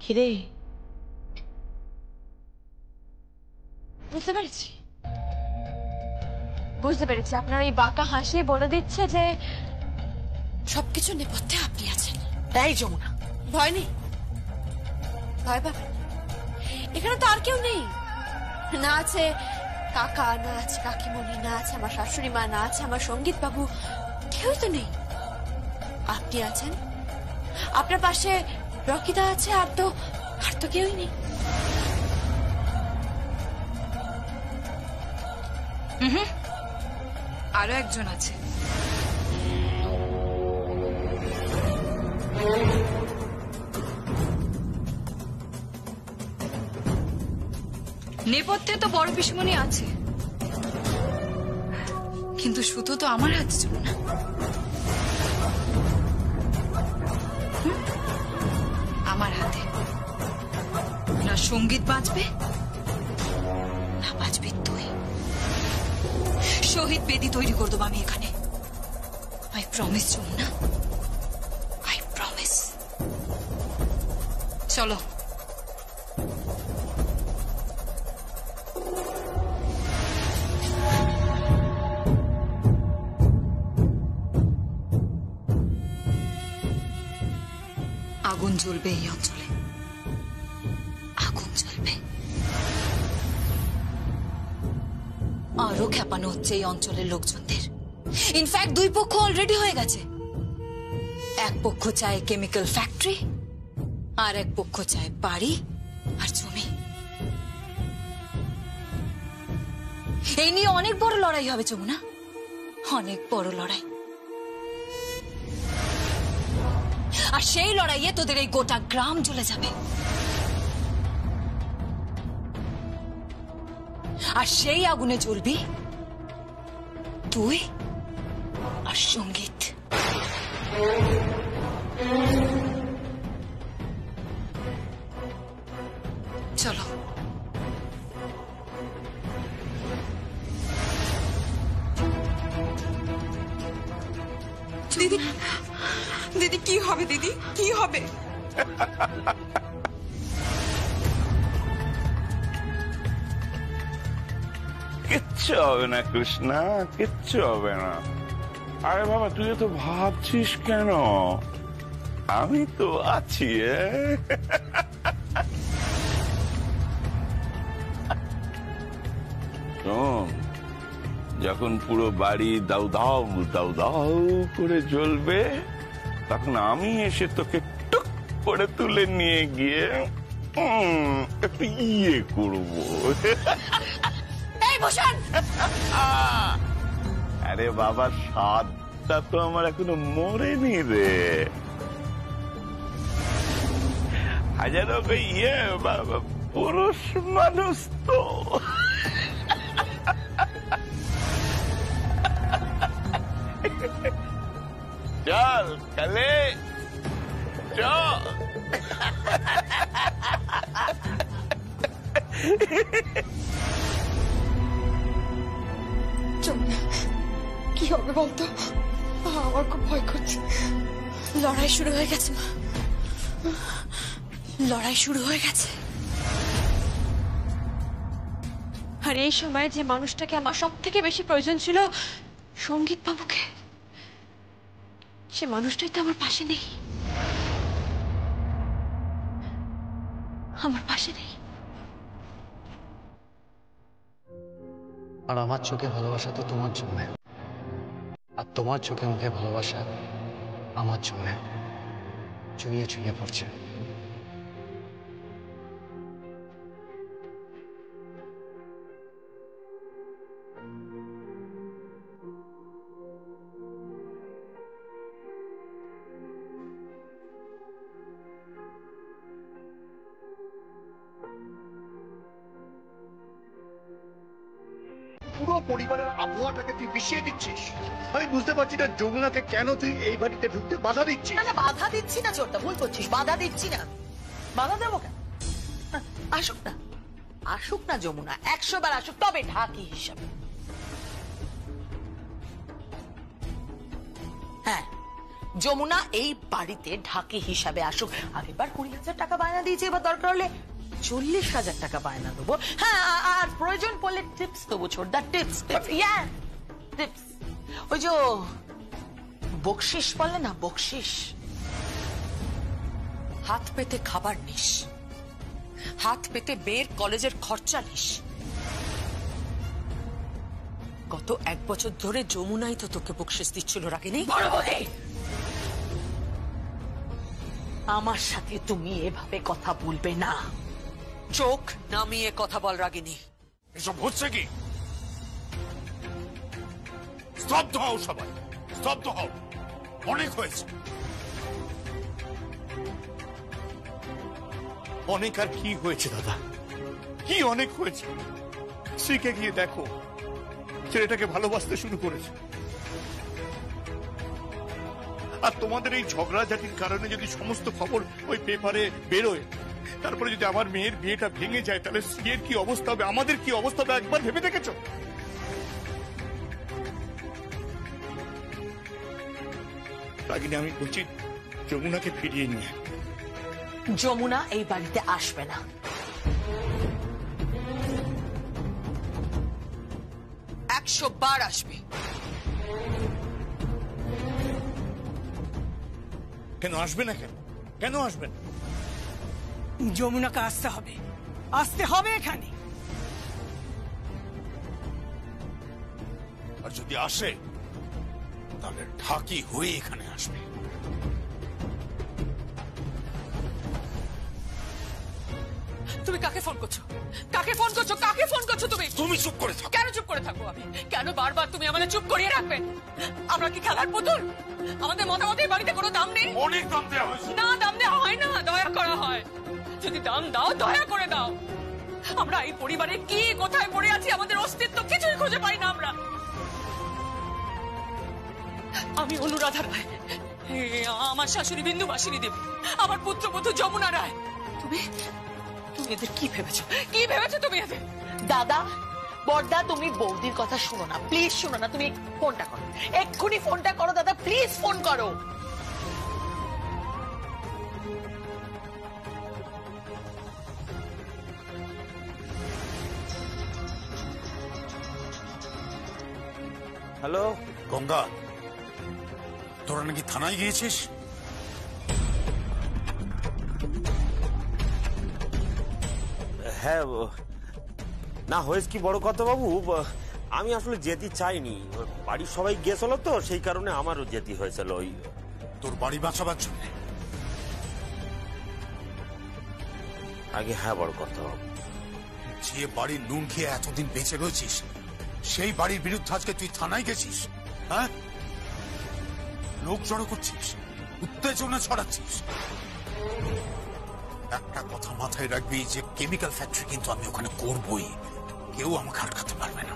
খিরে বুঝতে পেরেছি। বুঝতে পেরেছি। আপনার এই বাঁকা হাসি বলে দিচ্ছে যে সবকিছু নেপথ্যে আপনি আছেন। তাই যমুনা। ভয় নেই। ভয় পাবেন এখানে তো আর কেউ নেই। না আছে কাকা না আছে কাকিমণি না আছে আমার শাশুড়ি মা না আছে আমার সংগীত বাবু কেউই তো নেই। আপনি আছেন? আপনার পাশে রকিদা আছে আর তো আর তো কেউই নেই। হুম আরও একজন আছে। নেপথ্যে তো বড় পিসমণি আছে। কিন্তু সুতো তো আমার হাতে ছিল না। আমার হাতে। না সংগীত বাজবে? শহীদ বেদি তৈরি করে আমি এখানে। আই প্রমিস না আই প্রমিস চলো। আগুন জ্বলবে এই অঞ্চলে। আরও হচ্ছে এই অঞ্চলের লোকজনদের। ইনফ্যাক্ট দুই পক্ষ অলরেডি হয়ে গেছে। এক পক্ষ চায় কেমিক্যাল ফ্যাক্টরি আর এক পক্ষ চায় বাড়ি আর জমি। এই নিয়ে অনেক বড় লড়াই হবে, যমুনা। অনেক বড় লড়াই। আর সেই লড়াইয়ে তোদের এই গোটা গ্রাম জ্বলে যাবে। আর সেই আগুনে জ্বলবি তুই? আর সংগীত। না, কৃষ্ণা, কিচ্ছু হবে না। আরে বাবা, তুই তো ভাবছিস কেন? আমি তো আছি যখন পুরো বাড়ি দাউ দাউ দাউ দাউ করে জ্বলবে, তখন আমি এসে তোকে টুক করে তুলে নিয়ে গিয়ে একটু ইয়ে করব। ভূষণ আরে বাবা সাতটা তো আমার এখনও মরেনি রে। হাজারো ইয়ে বাবা, পুরুষ মানুষ তো। চল কালে চল। কি হবে বলতো? আমার খুব ভয় করছে। লড়াই শুরু হয়ে গেছে, মা। লড়াই শুরু হয়ে গেছে। আর এই সময় যে মানুষটাকে আমার সব থেকে বেশি প্রয়োজন ছিল, সংগীত বাবুকে। সে মানুষটাই তো আমার পাশে নেই। আমার পাশে নেই। আর আমার চোখে ভালোবাসা তো তোমার জন্য। আর তোমার চোখে মুখে ভালোবাসা আমার জন্য। চুইয়ে চুইয়ে পড়ছে। বুঝতে পারছি না কেন তুই এই বাড়িতে ঢুকতে বাধা দিচ্ছি না, চোরটা, ভুল করছিস দিচ্ছি না। আসুক না আসুক না যমুনা, একশো বার আসুক, তবে ঢাকি হিসাবে। হ্যাঁ যমুনা এই বাড়িতে ঢাকি হিসাবে আসুক। আগেরবার কুড়ি হাজার টাকা বায়না দিয়েছে, এবার দরকার হলে চল্লিশ হাজার টাকা বায়না দেবো। হ্যাঁ আর প্রয়োজন পড়লে টিপস দেবো ছোটদা টিপস টিপস ইয়া টিপস ওই যে বকশিস বলে না বকশিস। হাত পেতে খাবার নিস। হাত পেতে বের কলেজের খরচা নিস। গত এক বছর ধরে যমুনাই তো তোকে বকশিস দিচ্ছিল রাগিনি। আমার সাথে তুমি এভাবে কথা বলবে না। চোখ নামিয়ে কথা বল রাগিনী। এসব হচ্ছে কি? স্তব্ধ হও সবাই স্তব্ধ হও। অনেক হয়েছে। অনেক আর কি হয়েছে দাদা? কি অনেক হয়েছে? স্ত্রীকে গিয়ে দেখো। ছেলেটাকে ভালোবাসতে শুরু করেছে। আর তোমাদের এই ঝগড়াঝাটির কারণে যদি সমস্ত খবর ওই পেপারে বেরোয় তারপরে যদি আমার মেয়ের বিয়েটা ভেঙে যায় তাহলে স্ত্রীর কি অবস্থা হবে? আমাদের কি অবস্থা হবে? একবার ভেবে দেখেছ? রাগিনী আমি বলছি যমুনাকে ফিরিয়ে নিয়ে। যমুনা এই বাড়িতে আসবে না। একশো বার আসবে। কেন আসবে না কেন? কেন আসবে না? যমুনাকে আসতে হবে। আসতে হবে এখানে। আর যদি আসে তাহলে ঢাকি হয়ে এখানে আসবে। তুমি কাকে ফোন করছ? কাকে ফোন করছ? কাকে ফোন করছ তুমি? তুমি চুপ করে থাকো। কেন চুপ করে থাকব আমি? কেন বারবার তুমি আমাদের চুপ করিয়ে রাখবে? আমরা কি খেলার পুতুল? আমাদের মতামতের বাড়িতে কোনো দাম নেই? অনেক দাম দেওয়া হয়েছে। না দাম দেওয়া হয় না। দয়া করা হয়। যদি দাম দাও, দয়া করে দাও। আমরা এই পরিবারে কি কোথায় পড়ে আছি, আমাদের অস্তিত্ব কিছুই খুঁজে পাই না আমরা। আমি অনুরাধা রায় আমার শাশুড়ি বিন্দুবাসিনী দেবী, আমার পুত্রবধূ যমুনা রায়। তুমি তুমি এদের কি ভেবেছো? কি ভেবেছো তুমি এদের? দাদা, বর্দা, তুমি বৌদির কথা শুনো না। প্লিজ শুনো না, তুমি ফোনটা করো। এক্ষুনি ফোনটা করো, দাদা, প্লিজ ফোন করো। হ্যালো? গঙ্গা তোরা নাকি থানায় গিয়েছিস? হ্যাঁ না হয়েছে কি বড় কথা বাবু? আমি আসলে যেতে চাইনি। বাড়ির সবাই গেছিল তো সেই কারণে আমারও যেতে হয়েছিল ওই। তোর বাড়ি বাঁচাবার জন্য? আগে হ্যাঁ বড় কথা বাবু। যে বাড়ির নুন খেয়ে এতদিন বেঁচে রয়েছিস সেই বাড়ির বিরুদ্ধে আজকে তুই থানায় গেছিস? হ্যাঁ? লোক জড়ো করছিস উত্তেজনা ছড়াচ্ছিস। একটা কথা মাথায় রাখবি যে কেমিক্যাল ফ্যাক্টরি কিন্তু আমি ওখানে করবই। কেউ আমাকে আটকাতে পারবে না।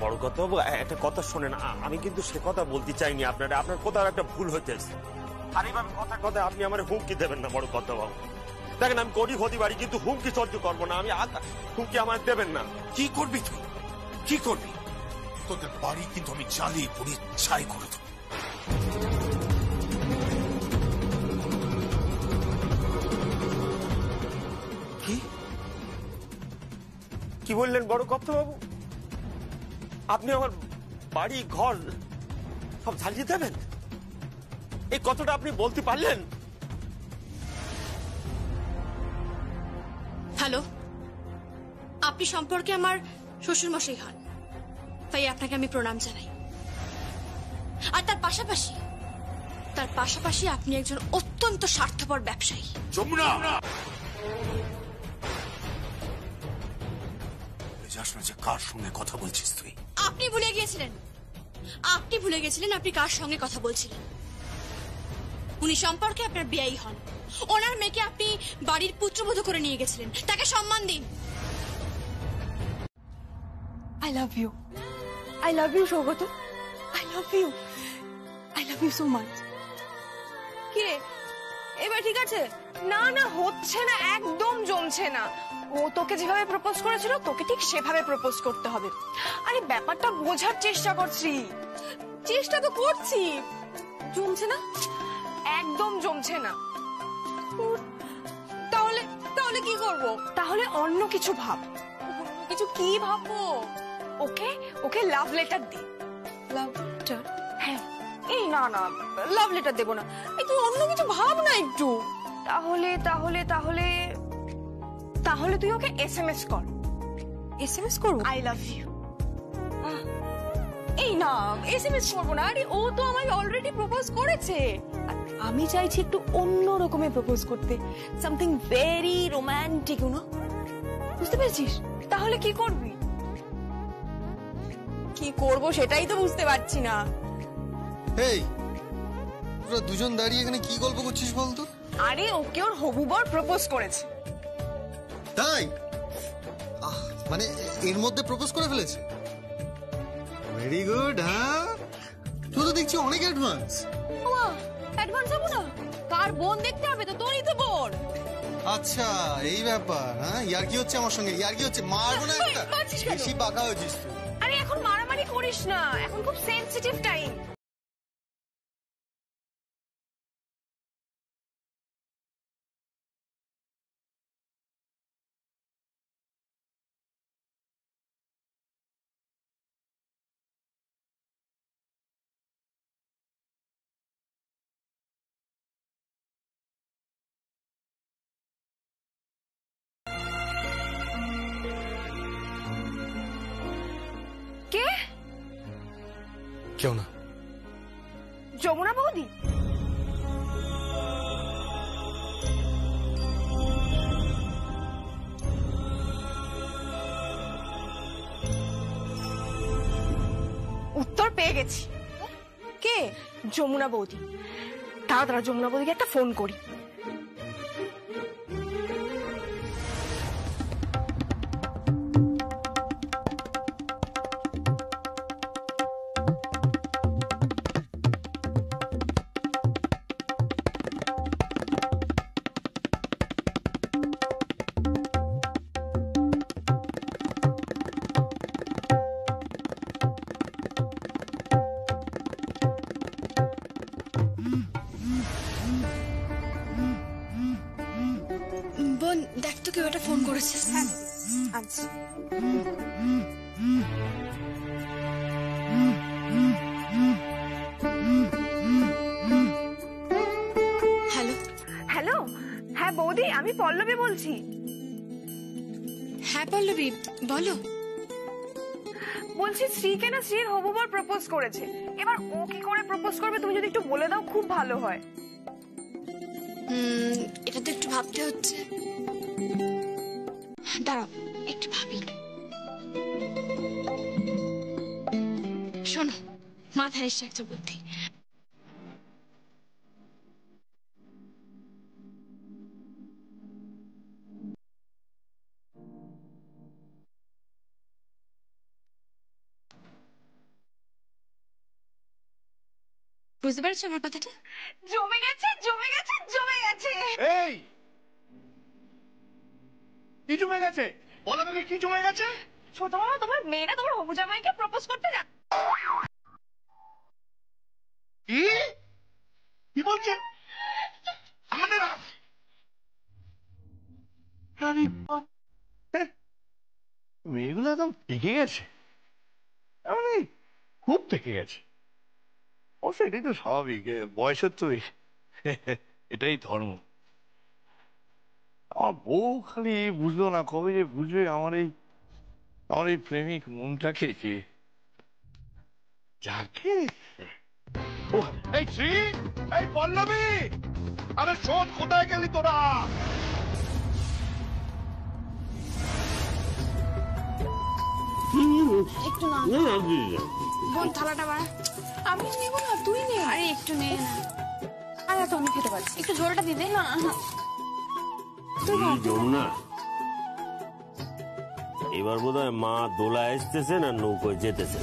বড় কথা একটা কথা আমি কিন্তু সে কথা বলতে চাইনি আপনার। একটা ভুল হইতেছে। আর এইভাবে কথা কথা আপনি আমার হুমকি দেবেন না, বড় কথা বাবু। দেখেন আমি করি হতে পারি কিন্তু হুমকি সহ্য করব না। আমি হুমকি আমার দেবেন না। কি করবি তুই? কি করবি? তোদের বাড়ি কিন্তু আমি জ্বালিয়ে পুড়িয়ে ছাই করে দেবো। কি? বললেন বড় কথা বাবু আপনি আমার বাড়ি ঘর সব ঝালিয়ে দেবেন? এই কথাটা আপনি বলতে পারলেন? আপনি সম্পর্কে আমার শ্বশুর মশাই হন। তাই আপনাকে আমি প্রণাম জানাই। আর তার পাশাপাশি তার পাশাপাশি আপনি একজন অত্যন্ত স্বার্থপর ব্যবসায়ী। যমুনা! যাস না যে কার সঙ্গে কথা বলছিস তুই। আপনি ভুলে গিয়েছিলেন। আপনি ভুলে গেছিলেন আপনি কার সঙ্গে কথা বলছিলেন। উনি সম্পর্কে আপনার বিয়াই হন। ওনার মেয়েকে আপনি বাড়ির পুত্রবধূ করে নিয়ে গেছিলেন। তাকে সম্মান দিন। I love you I love you Saugata I love you I love you so much কি? এবার ঠিক আছে। না না, হচ্ছে না, একদম জমছে না। ও তোকে যেভাবে প্রপোজ করেছিল, তোকে ঠিক সেভাবে প্রপোজ করতে হবে। আরে, ব্যাপারটা বোঝার চেষ্টা করছি। চেষ্টা তো করছি। জমছে না? একদম জমছে না। তাহলে তাহলে কি করব? তাহলে অন্য কিছু ভাব। কিছু কি ভাববো? ওকে ওকে লাভ লেটার দি। লাভ লেটার হ্যাঁ। এই না না লাভ লেটার দেবো না। এই তুই অন্য কিছু ভাব না একটু। তাহলে তাহলে তাহলে তাহলে তুই ওকে এসএমএস কর। এস এসএমএস করব? আই লাভ ইউ এই না এসএমএস করব না। আরে ও তো আমায় অলরেডি প্রপোজ করেছে। আমি চাইছি একটু অন্য রকমের প্রপোজ করতে। Something very romantic you know বুঝতে পেরেছিস? তাহলে কি করবি? কি করব সেটাই তো বুঝতে পারছি না। এই তোরা দুজন দাঁড়িয়ে এখানে কি গল্প করছিস বলতো আরে ওকে ওর হবু বর প্রপোজ করেছে। তাই? আহ, মানে এর মধ্যে প্রপোজ করে ফেলেছে? ভেরি গুড হ্যাঁ? তুই তো দেখছি অনেক অ্যাডভান্স ওমা অ্যাডভান্স হব না? কার বোন দেখতে হবে তো তোরই তো বোন। আচ্ছা এই ব্যাপার হ্যাঁ? ইয়ার কি হচ্ছে আমার সঙ্গে ইয়ার কি হচ্ছে মারবো না একটা। মারছিস কেন? বেশি পাকা হয়েছিস তুই। করিস না। এখন খুব সেনসিটিভ টাইম গেছি কে? যমুনা বৌদি। তাড়াতাড়ি যমুনা বৌদিকে একটা ফোন করি। করেছে। এবার ও কি করে প্রপোজ করবে, তুমি যদি একটু বলে দাও, খুব ভালো হয়। এটা তো একটু ভাবতে হচ্ছে। দাঁড়াও, একটু ভাবি। শোনো, মাথায় এসে একটা বুদ্ধি। বুঝতে পেরেছ আমার কথাটা? জমে গেছে জমে গেছে জমে গেছে। এই! কি জমে গেছে? বলো আমাকে কি জমে গেছে? ছোট মামা তোমার মেয়েরা তোমার হবু জামাইকে প্রপোজ করতে যা কি? কি বলছে? আমাদের। মেয়েগুলো একদম পেকে গেছে। মানে খুব পেকে গেছে। অবশ্য এটাই তো স্বাভাবিক বয়সের তো এটাই ধর্ম। আমার বউ খালি বুঝলো না কবে যে বুঝবে আমার এই আমার এই প্রেমিক মনটাকে যে যাকে? ও এই শ্রী এই পল্লবী! আরে শোন কোথায় গেলি তোরা? একটু না বোন থালাটা বাড়া। আমি নেব না তুই নে। আরে একটু নে না। আরে তো আমি খেতে পারছি একটু ঝোলটা দিবে না তুই। যমুনা এবার বোধ হয় মা দোলা আসতেছেন না নৌকোয় যেতেছে।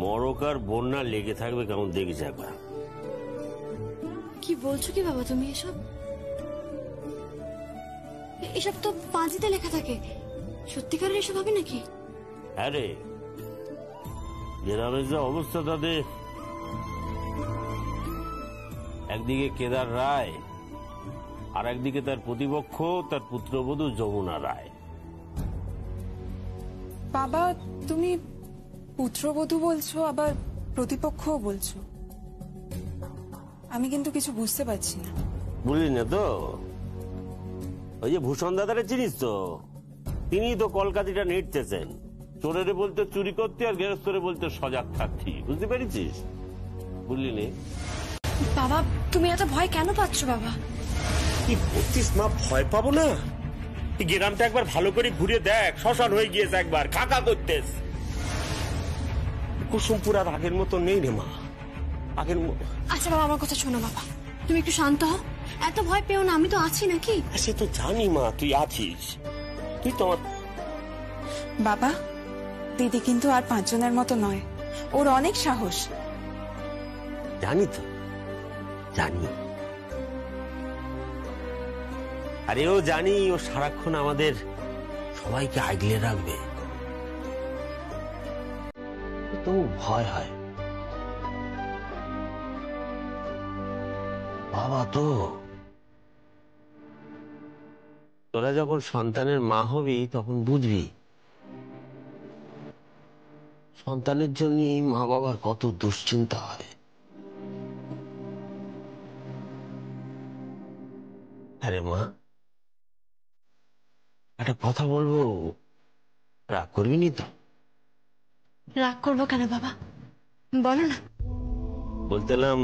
মরকার বন্যা লেগে থাকবে কেমন দেখিস একবার। কি বলছো কি বাবা তুমি এসব? এসব তো পাঁজিতে লেখা থাকে। সত্যিকারের এসব হবে নাকি? আরে গ্রামের যা অবস্থা তাদের। একদিকে কেদার রায় আর একদিকে তার প্রতিপক্ষ তার পুত্রবধূ যমুনা রায়। বাবা তুমি পুত্রবধূ বলছো আবার প্রতিপক্ষও বলছো? আমি কিন্তু কিছু বুঝতে পারছি না। বুঝলি না তো? ওই যে ভূষণ দাদারে চিনিস তো? তিনি তো কলকাতিটা নেটতেছেন চোরেরে বলতে চুরি করতে আর গেরস্তরে বলতে সজাগ থাকতি। বুঝতে পেরেছিস? বুঝলি নে? বাবা তুমি এত ভয় কেন পাচ্ছ বাবা? কি বলছিস মা ভয় পাবো না? তুই গ্রামটা একবার ভালো করে ঘুরে দেখ শ্মশান হয়ে গিয়েছে একবার কাকা করতেস। কুসুমপুর আর আগের মতো নেই রে মা। আগের আচ্ছা বাবা আমার কথা শোনো বাবা। তুমি একটু শান্ত হও। এত ভয় পেও না আমি তো আছি নাকি? সে তো জানি মা তুই আছিস। তুই তো আমার বাবা দিদি কিন্তু আর পাঁচজনের মতো নয়। ওর অনেক সাহস। জানি তো। জানি। আরে ও জানি, ও সারাক্ষণ আমাদের সবাইকে আগলে রাখবে। তো ভয় হয়। বাবা তো। তোরা যখন সন্তানের মা হবি, তখন বুঝবি সন্তানের জন্য এই মা বাবার কত দুশ্চিন্তা হয়। আরে মা একটা কথা বলব? রাগ করবি নি তো? রাগ করব কেন বাবা? বলো না। বলতেলাম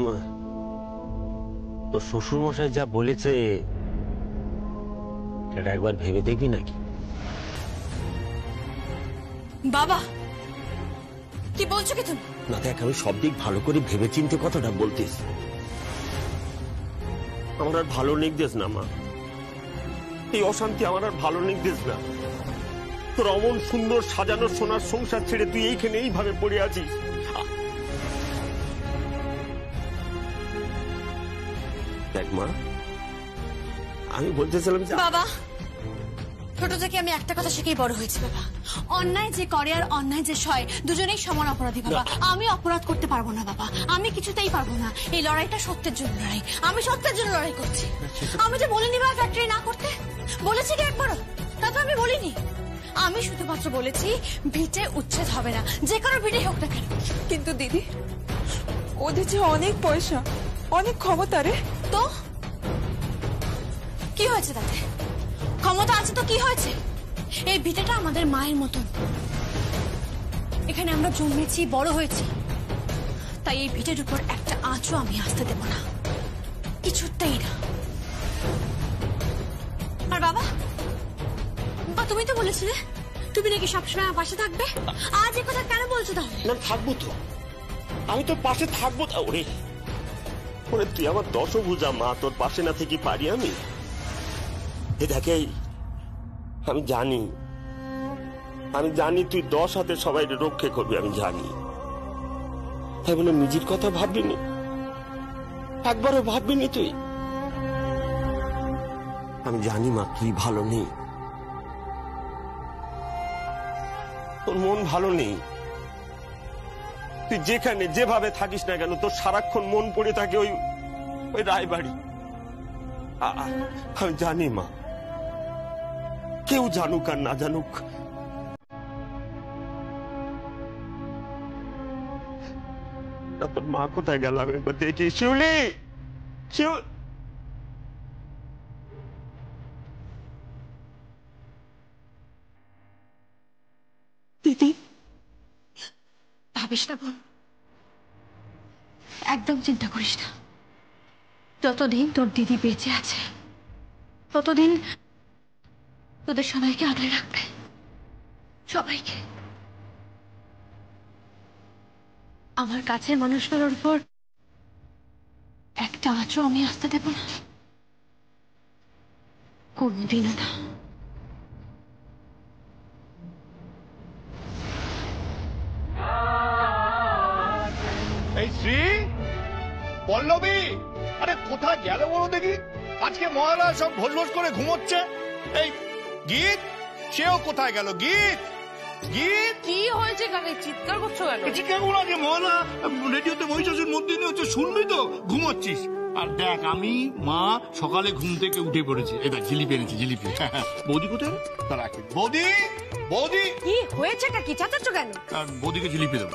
তোর শ্বশুর মশাই যা বলেছে সেটা একবার ভেবে দেখবি নাকি? বাবা কি বলছো কি তুমি? না দেখ আমি সব দিক ভালো করে ভেবে চিনতে কথাটা বলতিস আমার আর ভালো নির্দেশ না মা। এই অশান্তি আমার আর ভালো নির্দেশ না। তোর অমন সুন্দর সাজানো সোনার সংসার ছেড়ে তুই এইখানে এইভাবে পড়ে আছিস। দেখ মা আমি বলতেছিলাম বাবা ছোট থেকে আমি একটা কথা শিখেই বড় হয়েছি বাবা। অন্যায় যে করে আর অন্যায় যে সয় দুজনেই সমান অপরাধী বাবা। আমি অপরাধ করতে পারব না বাবা। আমি কিছুতেই পারব না। এই লড়াইটা সত্যের জন্য লড়াই। আমি সত্যের জন্য লড়াই করছি। আমি যে বলিনি বা ফ্যাক্টরি না করতে? বলেছি কি একবারও? তা তো আমি বলিনি। আমি শুধুমাত্র বলেছি ভিটে উচ্ছেদ হবে না। যে কারও ভিটে হোক না কেন। কিন্তু দিদি ওদের যে অনেক পয়সা অনেক ক্ষমতা রে। তো? কি হয়েছে তাতে? ক্ষমতা আছে তো কি হয়েছে? এই ভিটেটা আমাদের মায়ের মতন। এখানে আমরা জন্মেছি, বড় হয়েছি। তাই এই ভিটের উপর একটা আঁচও আমি আসতে দেব না। কিছুতেই না। আর বাবা বা তুমি তো বলেছিলে, তুমি নাকি সবসময় আমার পাশে থাকবে? আজ কথা কেন বলছো তাহলে? না, থাকব তো। আমি তোর পাশে থাকব তা ওরে ওরে, তুই আমার দশভুজা মা, তোর পাশে না থেকে পারি আমি? এ দেখে, আমি জানি। আমি জানি তুই দশ হাতে সবাই রক্ষে করবি, আমি জানি। তাই বলে নিজের কথা ভাববিনি? একবারও ভাববিনি তুই? আমি জানি মা, তুই ভালো নেই। তোর মন ভালো নেই। তুই যেখানে যেভাবে থাকিস না কেন, তোর সারাক্ষণ মন পড়ে থাকে ওই ওই রায়বাড়ি। আমি জানি মা। কেউ জানুক আর না জানুক। তা তোর মা কোথায় গেল? আমি একবার দেখি। শিউলি! শিউ দিদি, ভাবিস না বোন। একদম চিন্তা করিস না। যতদিন তোর দিদি বেঁচে আছে, ততদিন তোদের সবাইকে আগলে রাখবে। সবাইকে। আমার কাছের মানুষগুলোর উপর একটা আঁচও আমি আসতে দেব না। কোনদিনও না। আরে কোথায় গেল বলো দেখি? আজকে মহারাজ সব ভোজ করে ঘুমোচ্ছে। এই গীত? সেও কোথায় গেল? গীত? গীত? কি হয়েছে কাকে চিৎকার করছ কেন? চিৎকার করো আগে মহারা রেডিওতে মহিষাসুর মধ্যে হচ্ছে শুনবি তো? ঘুমোচ্ছিস। আর দেখ আমি মা সকালে ঘুম থেকে উঠে পড়েছি। এটা জিলিপি এনেছি জিলিপি। বৌদি কোথায়? তার রাখি বৌদি! বৌদি! কি হয়েছেটা কি? চাচাচ্ছ কেন? বৌদিকে জিলিপি দেবো।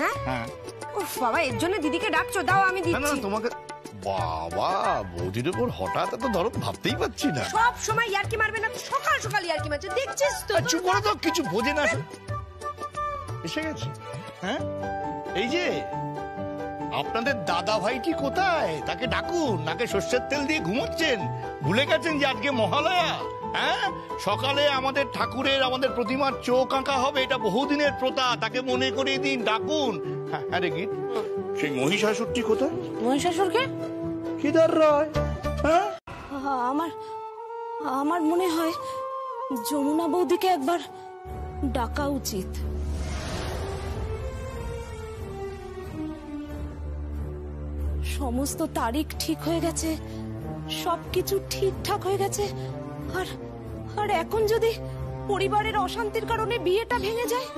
হ্যাঁ? হ্যাঁ। উফ বাবা এর জন্য দিদিকে ডাকছো দাও আমি না না তোমাকে বাবা বৌদির উপর হঠাৎ এত ধরো ভাবতেই পারছি না। সব সময় ইয়ারকি মারবে না সকাল সকাল ইয়ারকি মারছে দেখছিস তো? চুপ করে তো কিছু বোঝে না। এসে গেছে। হ্যাঁ? এই যে আপনাদের দাদা ভাইটি কোথায়? তাকে ডাকুন নাকে সর্ষের তেল দিয়ে ঘুমোচ্ছেন। ভুলে গেছেন যে আজকে মহালয়া। হ্যাঁ? সকালে আমাদের ঠাকুরের আমাদের প্রতিমার চোখ আঁকা হবে এটা বহুদিনের প্রথা তাকে মনে করিয়ে দিন ডাকুন। হ্যাঁ হ্যাঁ রে গীত সেই মহিষাসুরটি কোথায়? মহিষাসুরকে? কেদার রায়। হ্যাঁ? আমার আমার মনে হয় যমুনা বৌদিকে একবার ডাকা উচিত। সমস্ত তারিখ ঠিক হয়ে গেছে, সবকিছু ঠিকঠাক হয়ে গেছে, আর আর এখন যদি পরিবারের অশান্তির কারণে বিয়েটা ভেঙে যায়?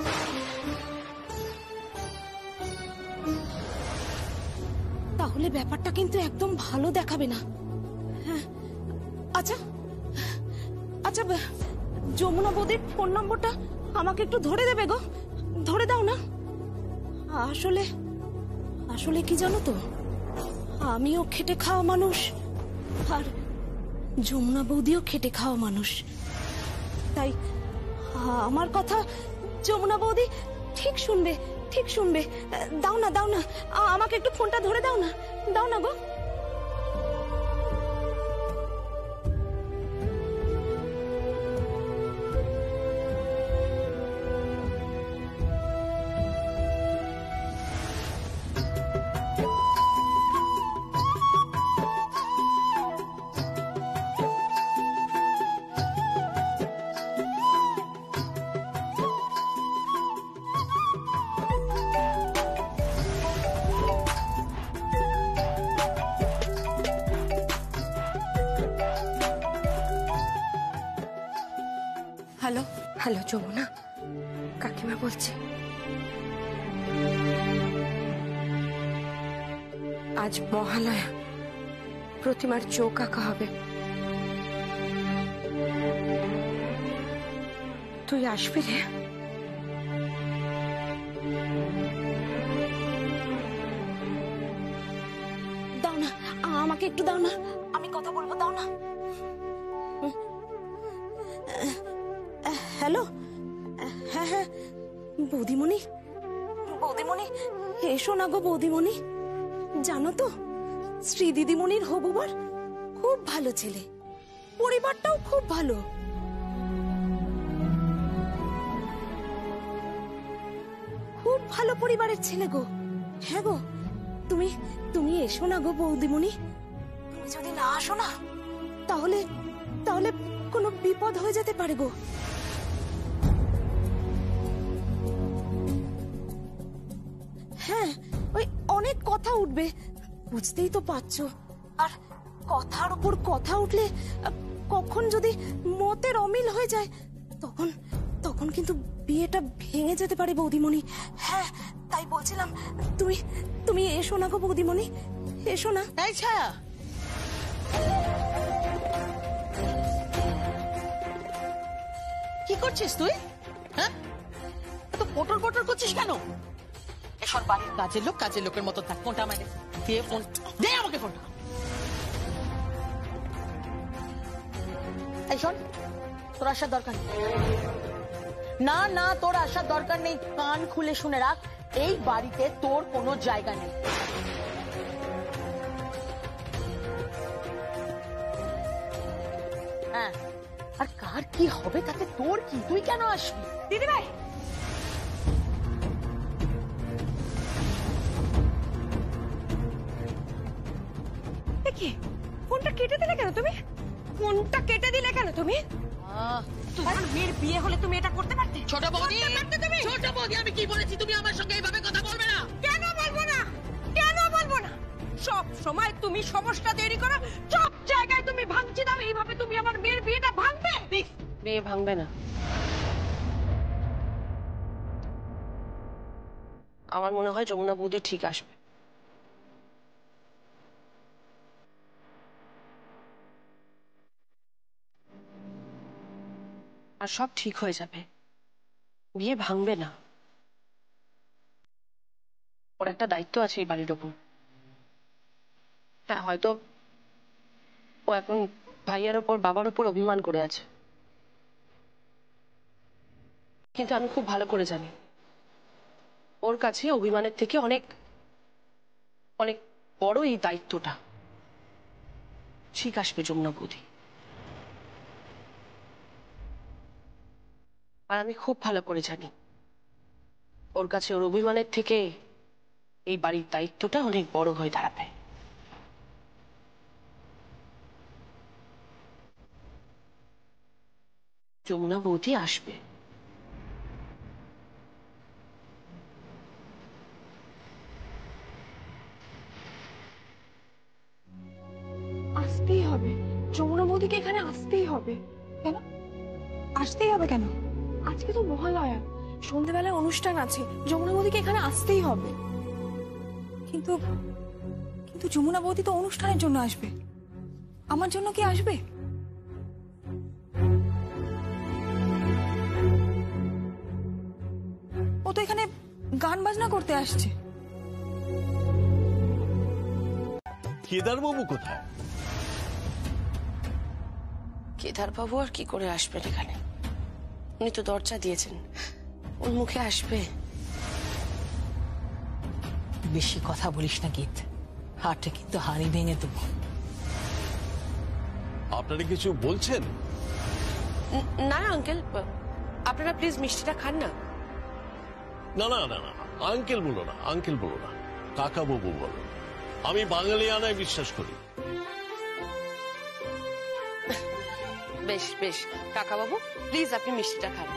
তাহলে ব্যাপারটা কিন্তু একদম ভালো দেখাবে না। হ্যাঁ আচ্ছা আচ্ছা যমুনা বৌদির ফোন নম্বরটা আমাকে একটু ধরে দেবে গো, ধরে দাও না। আসলে আসলে কি জানো তো? আমিও খেটে খাওয়া মানুষ। আর যমুনা বৌদিও খেটে খাওয়া মানুষ। তাই আমার কথা যমুনা বৌদি ঠিক শুনবে ঠিক শুনবে। দাও না দাও না আমাকে একটু ফোনটা ধরে দাও না। দাও না গো। আজ প্রতিমার চোখ আঁকা হবে। তুই আসবি রে? দাও না, আমাকে একটু দাও না। আমি কথা বলব, দাও না। হ্যালো? হ্যাঁ হ্যাঁ। বৌদিমণি? বৌদিমণি? এসো না গো বৌদিমণি। জানো তো শ্রী দিদিমণির হবুবার? খুব ভালো ছেলে। পরিবারটাও খুব ভালো। খুব ভালো পরিবারের ছেলে গো। হ্যাঁ গো, তুমি তুমি এসো না গো বৌদিমণি। তুমি যদি না আসো না, তাহলে তাহলে কোনো বিপদ হয়ে যেতে পারে গো। হ্যাঁ ওই অনেক কথা উঠবে। বুঝতেই তো পারছ। আর কথার উপর কথা উঠলে, কখন যদি মতের অমিল হয়ে যায়, তখন তখন কিন্তু বিয়েটা ভেঙে যেতে পারে বৌদিমণি। হ্যাঁ তাই বলছিলাম, তুমি তুমি এসো না গো বৌদিমণি, এসো না। এই ছায়া। কি করছিস তুই? হ্যাঁ? তো পটর পটর করছিস কেন? এসব বাড়ির কাজের লোক কাজের লোকের মতো থাক ফোনটা আমাকে দিয়ে ফোন দে আমাকে ফোনটা এই শোন তোর আসার দরকার না না, তোর আসার দরকার নেই। কান খুলে শুনে রাখ, এই বাড়িতে তোর কোনো জায়গা নেই। হ্যাঁ। আর কার কি হবে? তাতে তোর কি? তুই কেন আসবি? দিদি কি? ফোনটা কেটে দিলে কেন তুমি? ফোনটা কেটে দিলে কেন তুমি? তোমার মেয়ের বিয়ে হলে তুমি এটা করতে পারতে? ছোট বৌদি। করতে পারতে তুমি? ছোট বৌদি আমি কি বলেছি? তুমি আমার সঙ্গে এইভাবে কথা বলবে না। কেন বলব না? কেন বলব না? সব সময় তুমি সমস্যা তৈরি করো। সব জায়গায় তুমি ভাঙছি দাও। এইভাবে তুমি আমার মেয়ের বিয়েটা ভাঙবে? ভাঙবে না। আমার মনে হয় যমুনা বৌদি ঠিক আসবে। আর সব ঠিক হয়ে যাবে। বিয়ে ভাঙবে না। ওর একটা দায়িত্ব আছে এই বাড়ির ওপর। হ্যাঁ হয়তো ও এখন ভাইয়ের ওপর, বাবার ওপর অভিমান করে আছে। কিন্তু আমি খুব ভালো করে জানি, ওর কাছে অভিমানের থেকে অনেক অনেক বড় এই দায়িত্বটা। ঠিক আসবে যমুনা বৌদি। আর আমি খুব ভালো করে জানি। ওর কাছে ওর অভিমানের থেকে এই বাড়ির দায়িত্বটা অনেক বড় হয়ে দাঁড়াবে। যমুনা বৌদি আসবে। আসতেই হবে। যমুনা বৌদিকে এখানে আসতেই হবে। কেন? আসতেই হবে কেন? আজকে তো মহালয়া। সন্ধ্যেবেলায় অনুষ্ঠান আছে যমুনা বৌদিকে এখানে আসতেই হবে। কিন্তু কিন্তু যমুনা বৌদি তো অনুষ্ঠানের জন্য আসবে। আমার জন্য কি আসবে? ও তো এখানে গান বাজনা করতে আসছে। কেদারবাবু কোথায়? কেদারবাবু আর কি করে আসবেন এখানে? উনি তো দরজা দিয়েছেন। ওর মুখে আসবে। বেশি কথা বলিস না গীত। হাটে কিন্তু হাড়ি ভেঙে দেবো। আপনারা কিছু বলছেন? না না আঙ্কেল। আপনারা প্লিজ মিষ্টিটা খান না। না না না না আঙ্কেল বলো না আঙ্কেল বলো না। কাকা বাবু বলো। আমি বাঙালি আনায় বিশ্বাস করি। বেশ বেশ কাকা বাবু প্লিজ আপনি মিষ্টিটা খান।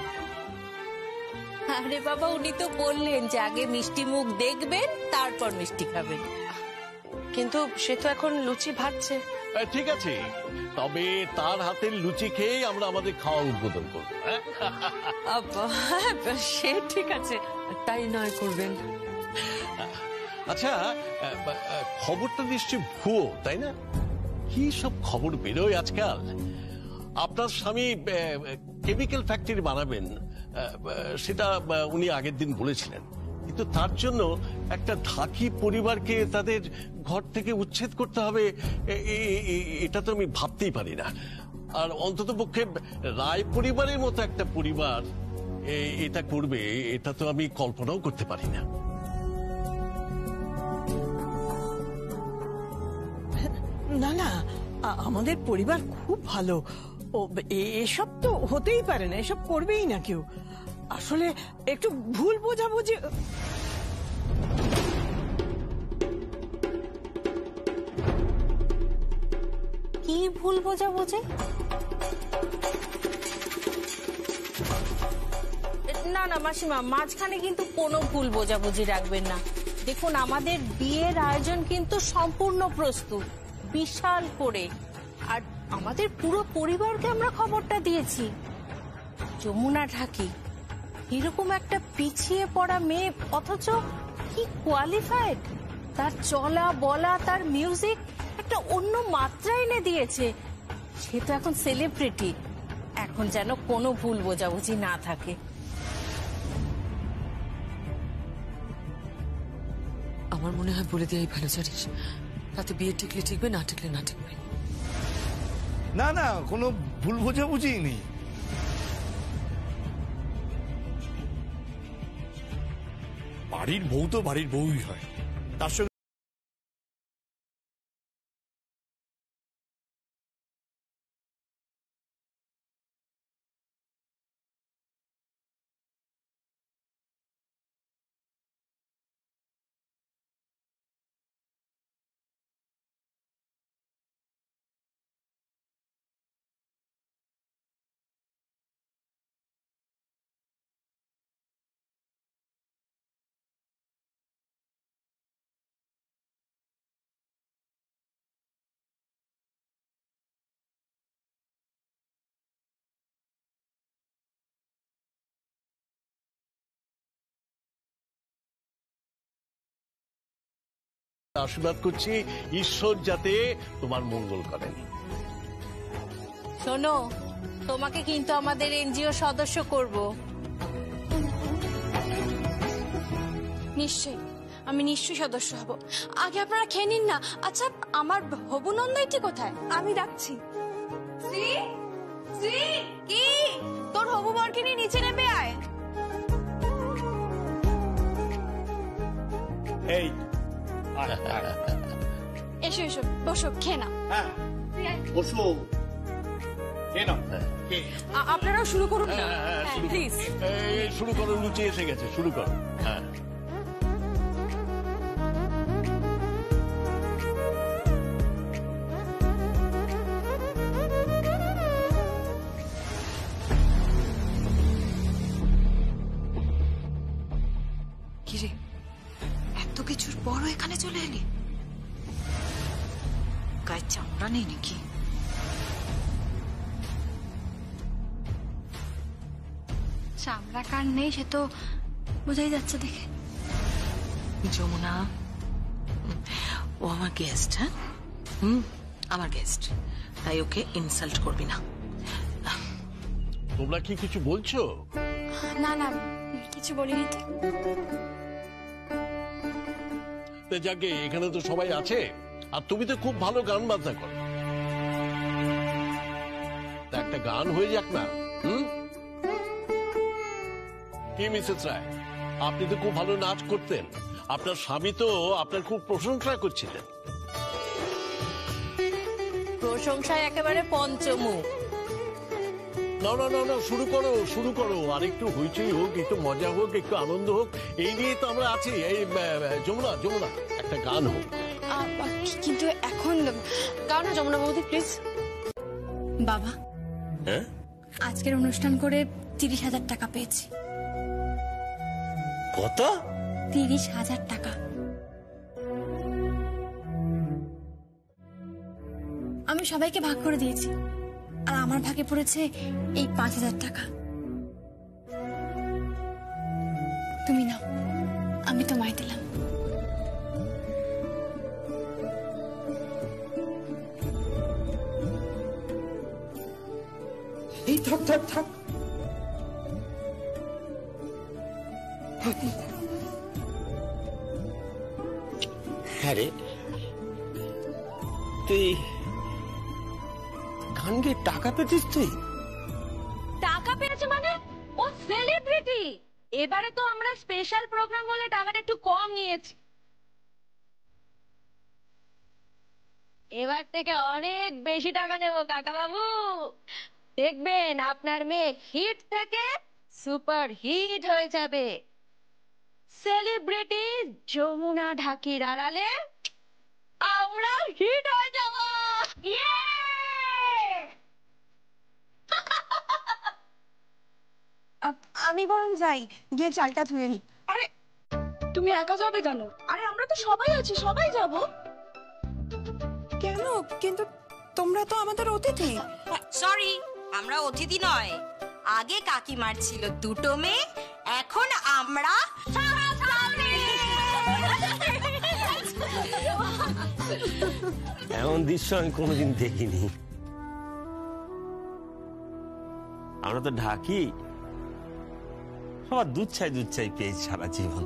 আরে বাবা উনি তো বললেন যে আগে মিষ্টি মুখ দেখবেন তারপর মিষ্টি খাবেন। কিন্তু সে তো এখন লুচি ভাজছে। ঠিক আছে। তবে তার হাতের লুচি খেয়ে আমরা আমাদের খাওয়া উদ্বোধন করব হ্যাঁ? সে ঠিক আছে তাই নয় করবেন। আচ্ছা খবরটা নিশ্চয়ই ভুয়ো তাই না? কি সব খবর বেরোয় আজকাল? আপনার স্বামী কেমিক্যাল ফ্যাক্টরি বানাবেন সেটা উনি আগের দিন বলেছিলেন। কিন্তু তার জন্য একটা ঢাকি পরিবারকে তাদের ঘর থেকে উচ্ছেদ করতে হবে এটা তো আমি ভাবতেই পারি না। আর অন্তত পক্ষে রায় পরিবারের মতো একটা পরিবার এটা করবে, এটা তো আমি কল্পনাও করতে পারি না। না না আমাদের পরিবার খুব ভালো। ও, এসব তো হতেই পারে না, এসব করবেই না কেউ। আসলে একটু ভুল বোঝাবুঝি কি ভুল বোঝা বোঝে না না, মাসিমা, মাঝখানে কিন্তু কোনো ভুল বোঝাবুঝি রাখবেন না। দেখুন, আমাদের বিয়ের আয়োজন কিন্তু সম্পূর্ণ প্রস্তুত, বিশাল করে। আমাদের পুরো পরিবারকে আমরা খবরটা দিয়েছি। যমুনা ঢাকি, এরকম একটা পিছিয়ে পড়া মেয়ে, অথচ কি কোয়ালিফাইড তার চলা, বলা, তার মিউজিক একটা অন্য মাত্রা এনে দিয়েছে। সে তো এখন সেলিব্রিটি এখন যেন কোনো ভুল বোঝাবুঝি না থাকে। আমার মনে হয় বলে দেওয়াই ভালো, জানিস? তাতে বিয়ে টিকলে টিকবে, না টিকলে না টিকবে। না না কোনো ভুল বোঝাবুঝি নেই। বাড়ির বউ তো বাড়ির বউই হয়। তার সঙ্গে আশীর্বাদ করছি ঈশ্বর যাতে তোমার মঙ্গল করেন শোনো তোমাকে কিন্তু আমাদের এনজিও সদস্য করব। নিশ্চয়ই আমি নিশ্চয়ই সদস্য হব। আগে আপনারা খেয়ে নিন না। আচ্ছা আমার হবু নন্দাইটি কোথায়? আমি ডাকছি। শ্রী শ্রী কি? তোর হবু বরকে নিয়ে নিচে নেমে আয়। এই এসো এসো বসো খেয়ে না হ্যাঁ বসো। আপনারাও শুরু করুন না। হ্যাঁ, শুরু করো। প্লিজ শুরু করো লুচি এসে গেছে শুরু করো। হ্যাঁ। নেই সে তো বোঝাই যাচ্ছে দেখে। যমুনা ও আমার গেস্ট হ্যাঁ? হুম আমার গেস্ট তাই ওকে ইনসাল্ট করবি না। তোমরা কি কিছু বলছো? না না কিছু বলিনি তো। তা যাকে এখানে তো সবাই আছে। আর তুমি তো খুব ভালো গান বাজনা করো। তা একটা গান হয়ে যাক না হুম? কি মিসেস রায়? আপনি তো খুব ভালো নাচ করতেন। আপনার স্বামী তো আপনার খুব প্রশংসা করছিলেন। প্রশংসায় একেবারে পঞ্চমুখ। না না না না শুরু করো শুরু করো। আর একটু হইচই হোক একটু মজা হোক একটু আনন্দ হোক এই নিয়ে তো আমরা আছি। এই যমুনা যমুনা একটা গান হোক। কিন্তু এখন গাও না যমুনা বৌদি প্লিজ। বাবা হ্যাঁ? আজকের অনুষ্ঠান করে তিরিশ হাজার টাকা পেয়েছি। কত? তিরিশ হাজার টাকা। আমি সবাইকে ভাগ করে দিয়েছি। আর আমার ভাগে পড়েছে এই পাঁচ হাজার টাকা। তুই? টাকা পেয়েছে মানে? ও সেলিব্রিটি এবারে তো আমরা স্পেশাল প্রোগ্রাম বলে টাকাটা একটু কম নিয়েছি। এবার থেকে অনেক বেশি টাকা নেব দেখবেন আপনার মেয়ে হিট থেকে সুপার হিট হয়ে যাবে। সেলিব্রিটি যমুনা ঢাকির আড়ালে আমরা হিট হয়ে যাব। আমি বরং যাই গিয়ে চালটা ধুয়ে নি। আরে তুমি একা যাবে কেন? আরে আমরা তো সবাই আছি সবাই যাব। কেন? কিন্তু তোমরা তো আমাদের অতিথি। সরি আমরা অতিথি নয়। আগে কাকিমার ছিল দুটো মেয়ে এখন আমরা এমন দৃশ্য আমি কোনোদিন দেখিনি। আমরা তো ঢাকি। সবার দুধ চাই দুধ চাই পেয়েছি সারা জীবন।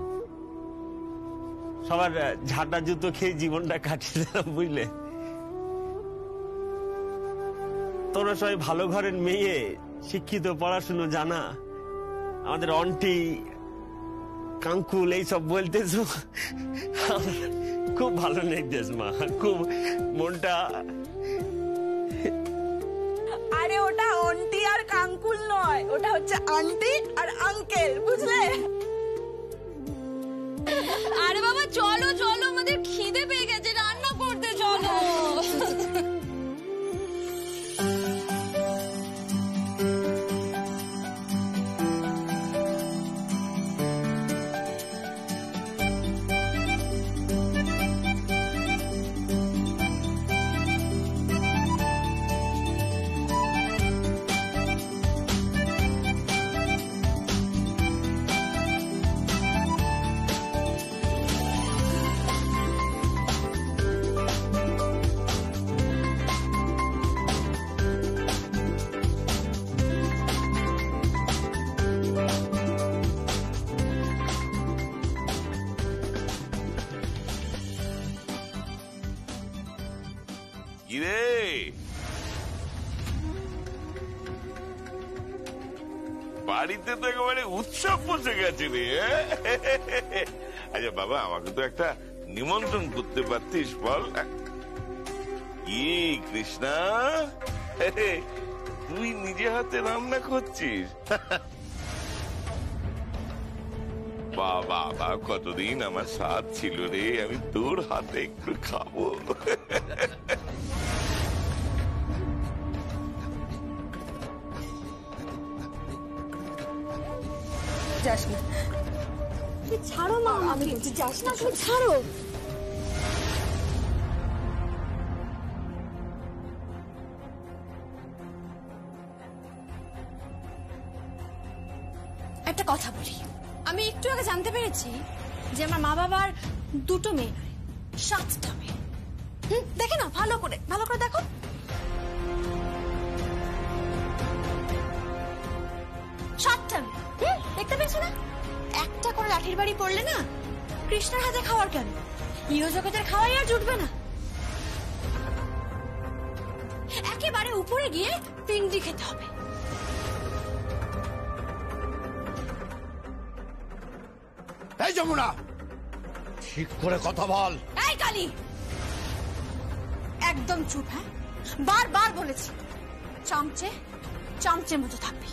সবার ঝাঁটা জুতো খেয়ে জীবনটা কাটিয়ে বুঝলে? তোমরা সবাই ভালো ঘরের মেয়ে, শিক্ষিত, পড়াশুনো জানা, আমাদের অন্টি কাঙ্কুল, এইসব বলতেছো? খুব ভালো নেকদেশ মা। খুব মনটা আর কাঙ্কুল নয়। ওটা হচ্ছে আন্টি আর আঙ্কেল বুঝলে? আরে বাবা, চলো চলো, আমাদের খিদে পেয়ে উৎসব বসে গেছে রে। আচ্ছা বাবা, আমাকে তো একটা নিমন্ত্রণ করতে পারতিস, বল। কি, কৃষ্ণা? তুই নিজে হাতে রান্না করছিস? বাবা কতদিন আমার স্বাদ ছিল রে, আমি তোর হাতে একটু খাব। যাস না তুই ছাড়ো মা আমি বলছি যাস না তুই। ছাড়ো। একটা কথা বলি। আমি একটু আগে জানতে পেরেছি যে আমার মা বাবার দুটো মেয়ে নয় সাতটা মেয়ে। হুম দেখে না ভালো করে ভালো করে দেখো। লাঠির বাড়ি পড়লে না কৃষ্ণের হাতে খাওয়ার কেন? ইহজগতের খাওয়াই আর জুটবে না। একেবারে উপরে গিয়ে পিন্ডি খেতে হবে। এই যমুনা ঠিক করে কথা বল। এই কালি! একদম চুপ হ্যাঁ? বারবার বলেছি চামচে চামচে মতো থাকবি।